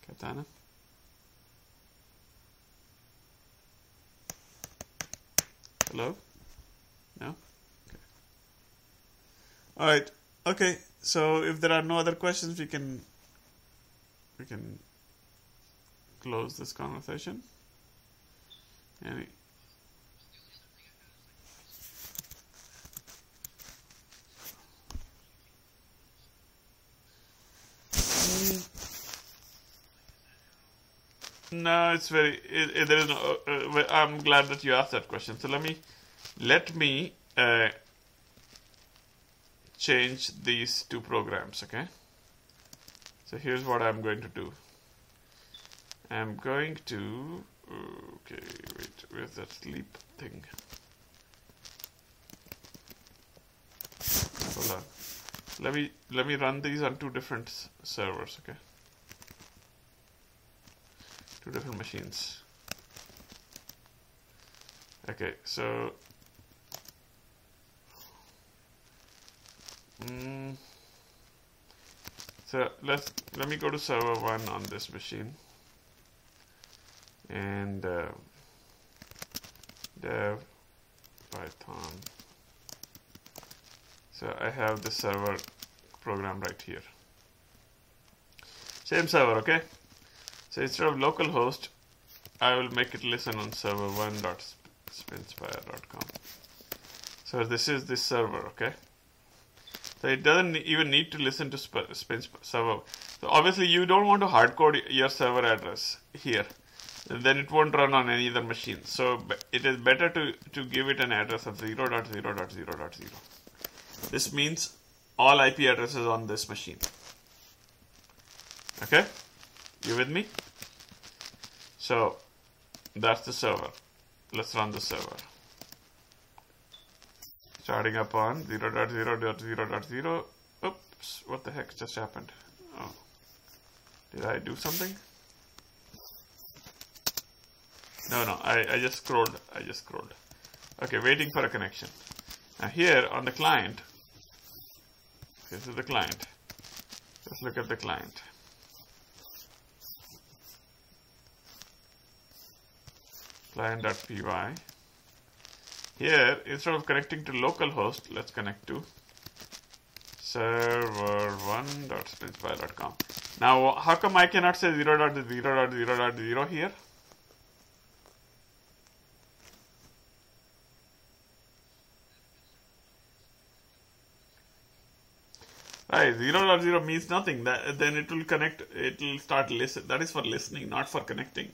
Katana? Hello? No? Okay. Alright, okay, so if there are no other questions, we can we can close this conversation. Any? No, it's very. It, it, there is no. Uh, uh, I'm glad that you asked that question. So let me, let me uh, change these two programs. Okay. So here's what I'm going to do. I'm going to Okay, wait, where's that sleep thing? Hold on. Let me let me run these on two different servers, okay? Two different machines. Okay, so mm, so let's let me go to server one on this machine and uh, dev python. So I have the server program right here. Same server okay? So instead of localhost I will make it listen on server1.spinspire.com so this is this server okay? So it doesn't even need to listen to spin server. So obviously you don't want to hardcode your server address here then it won't run on any other machine. So it is better to, to give it an address of 0.0.0.0. This means all IP addresses on this machine. Okay? You with me? So that's the server. let's run the server. Starting up on 0.0.0.0. Oops, what the heck just happened? Oh, did I do something? No, no, I, I just scrolled. I just scrolled. Okay, waiting for a connection. Now here on the client, this is the client. Let's look at the client. Client.py. Here, instead of connecting to localhost, let's connect to server1.spinspire.com. Now, how come I cannot say 0.0.0.0 here? Right, 0 0 means nothing. That, then it will connect, it will start listen. That is for listening, not for connecting.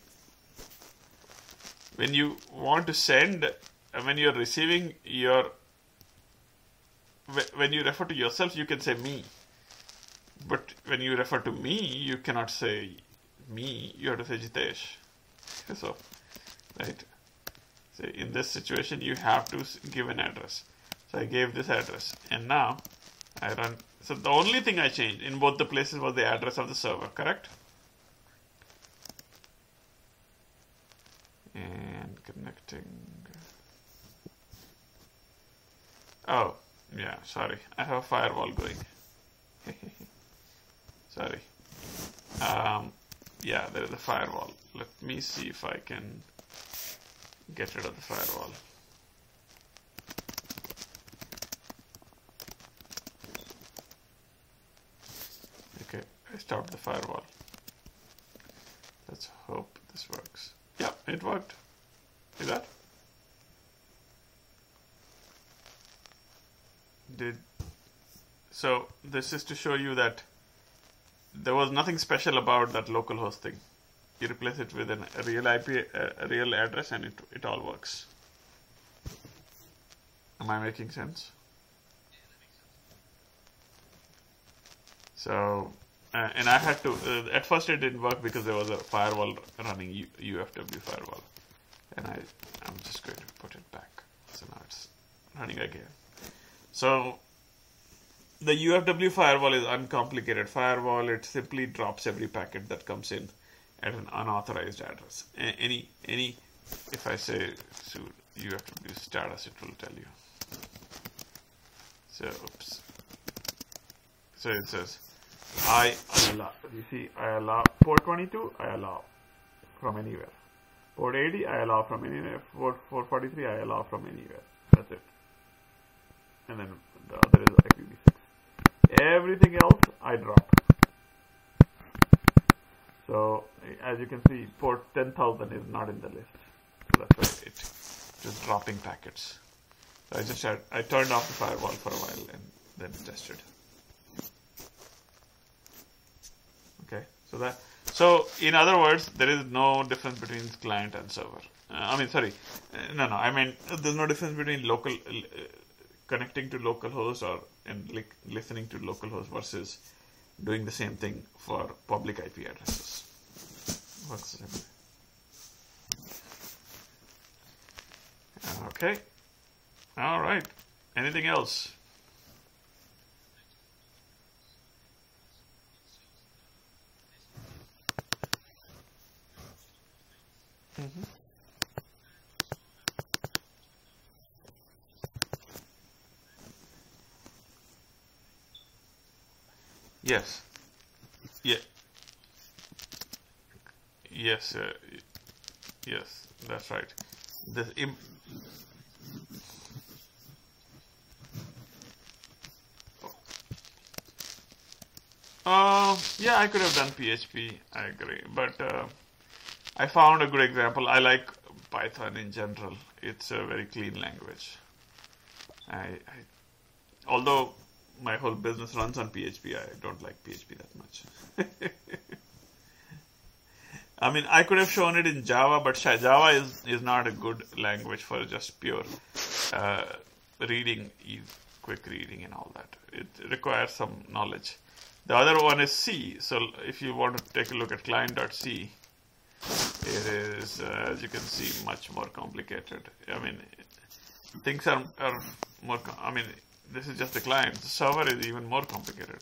When you want to send, when you're receiving your, when you refer to yourself, you can say me. But when you refer to me, you cannot say me, you have to say Jitesh. So, right. So in this situation, you have to give an address. So I gave this address, and now I run so the only thing I changed in both the places was the address of the server, correct? And connecting. Oh, yeah, sorry. I have a firewall going. sorry. Um, yeah, there is a firewall. Let me see if I can get rid of the firewall. I stopped the firewall. Let's hope this works. Yeah, it worked. See that? Did so this is to show you that there was nothing special about that localhost thing. You replace it with an, a real IP, a real address, and it it all works. Am I making sense? So uh, and I had to, uh, at first it didn't work because there was a firewall running U UFW firewall. And I, I'm just going to put it back. So now it's running again. So the UFW firewall is uncomplicated firewall. It simply drops every packet that comes in at an unauthorized address. A any, any, if I say so UFW status, it will tell you. So, oops. So it says I allow. You see, I allow port 22. I allow from anywhere. Port 80. I allow from anywhere. Port 443. I allow from anywhere. That's it. And then the other is IPv6. Everything else I drop. So as you can see, port 10,000 is not in the list. So that's it just dropping packets. So I just had, I turned off the firewall for a while and then tested. Okay, so that so in other words, there is no difference between client and server. Uh, I mean, sorry, uh, no, no. I mean, there's no difference between local uh, connecting to localhost or and li listening to localhost versus doing the same thing for public IP addresses. Okay. All right. Anything else? Mm-hmm. Yes. Yeah. Yes. Uh, yes. That's right. The Im- uh, yeah, I could have done PHP. I agree, but. Uh, I found a good example. I like Python in general. It's a very clean language. I, I, although my whole business runs on PHP, I don't like PHP that much. I mean, I could have shown it in Java, but Java is, is not a good language for just pure uh, reading, quick reading and all that. It requires some knowledge. The other one is C. So if you want to take a look at client.c, it is, uh, as you can see, much more complicated. I mean, things are, are more, I mean, this is just the client. The server is even more complicated.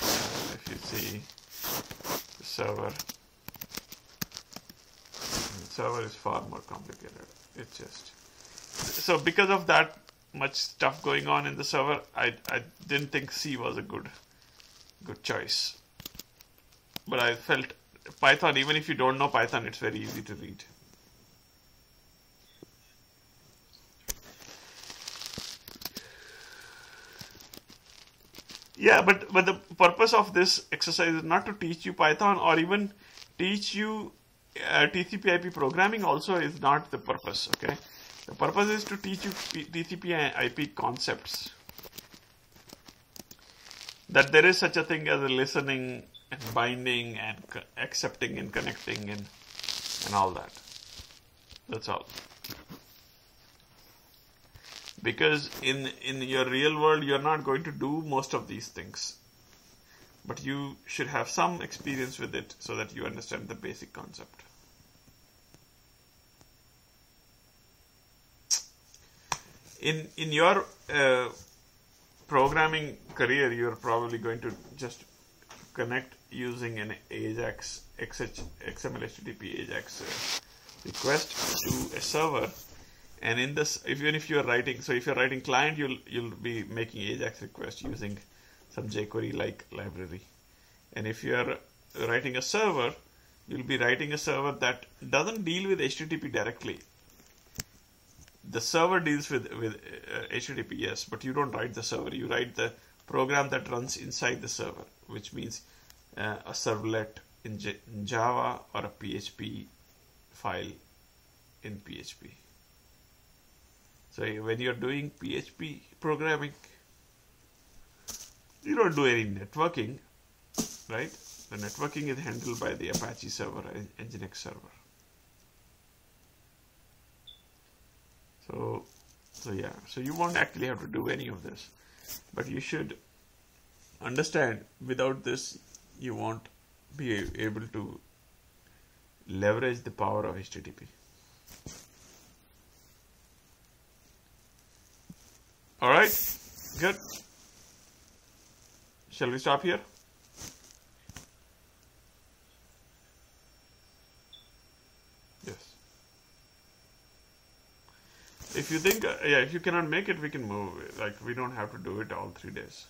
Uh, if you see the server, the server is far more complicated. It's just, so because of that much stuff going on in the server, I, I didn't think C was a good, good choice. But I felt Python, even if you don't know Python, it's very easy to read. Yeah, but but the purpose of this exercise is not to teach you Python or even teach you uh, TCP/IP programming. Also, is not the purpose. Okay, the purpose is to teach you TCP/IP concepts. That there is such a thing as a listening and binding and accepting and connecting and and all that. That's all. Because in in your real world you're not going to do most of these things. But you should have some experience with it so that you understand the basic concept. In in your uh, programming career, you're probably going to just connect using an AJAX XML HTTP AJAX uh, request to a server. And in this, even if you're writing, so if you're writing client, you'll you'll be making AJAX request using some jQuery like library. And if you're writing a server, you'll be writing a server that doesn't deal with HTTP directly. The server deals with with uh, HTTP, but you don't write the server. You write the program that runs inside the server, which means uh, a servlet in, J in Java or a PHP file in PHP. So when you're doing PHP programming, you don't do any networking, right? The networking is handled by the Apache server, and Nginx server. So, so yeah, so you won't actually have to do any of this, but you should understand without this you won't be able to leverage the power of HTTP. All right, good. Shall we stop here? Yes. If you think, uh, yeah, if you cannot make it, we can move. Like, we don't have to do it all three days.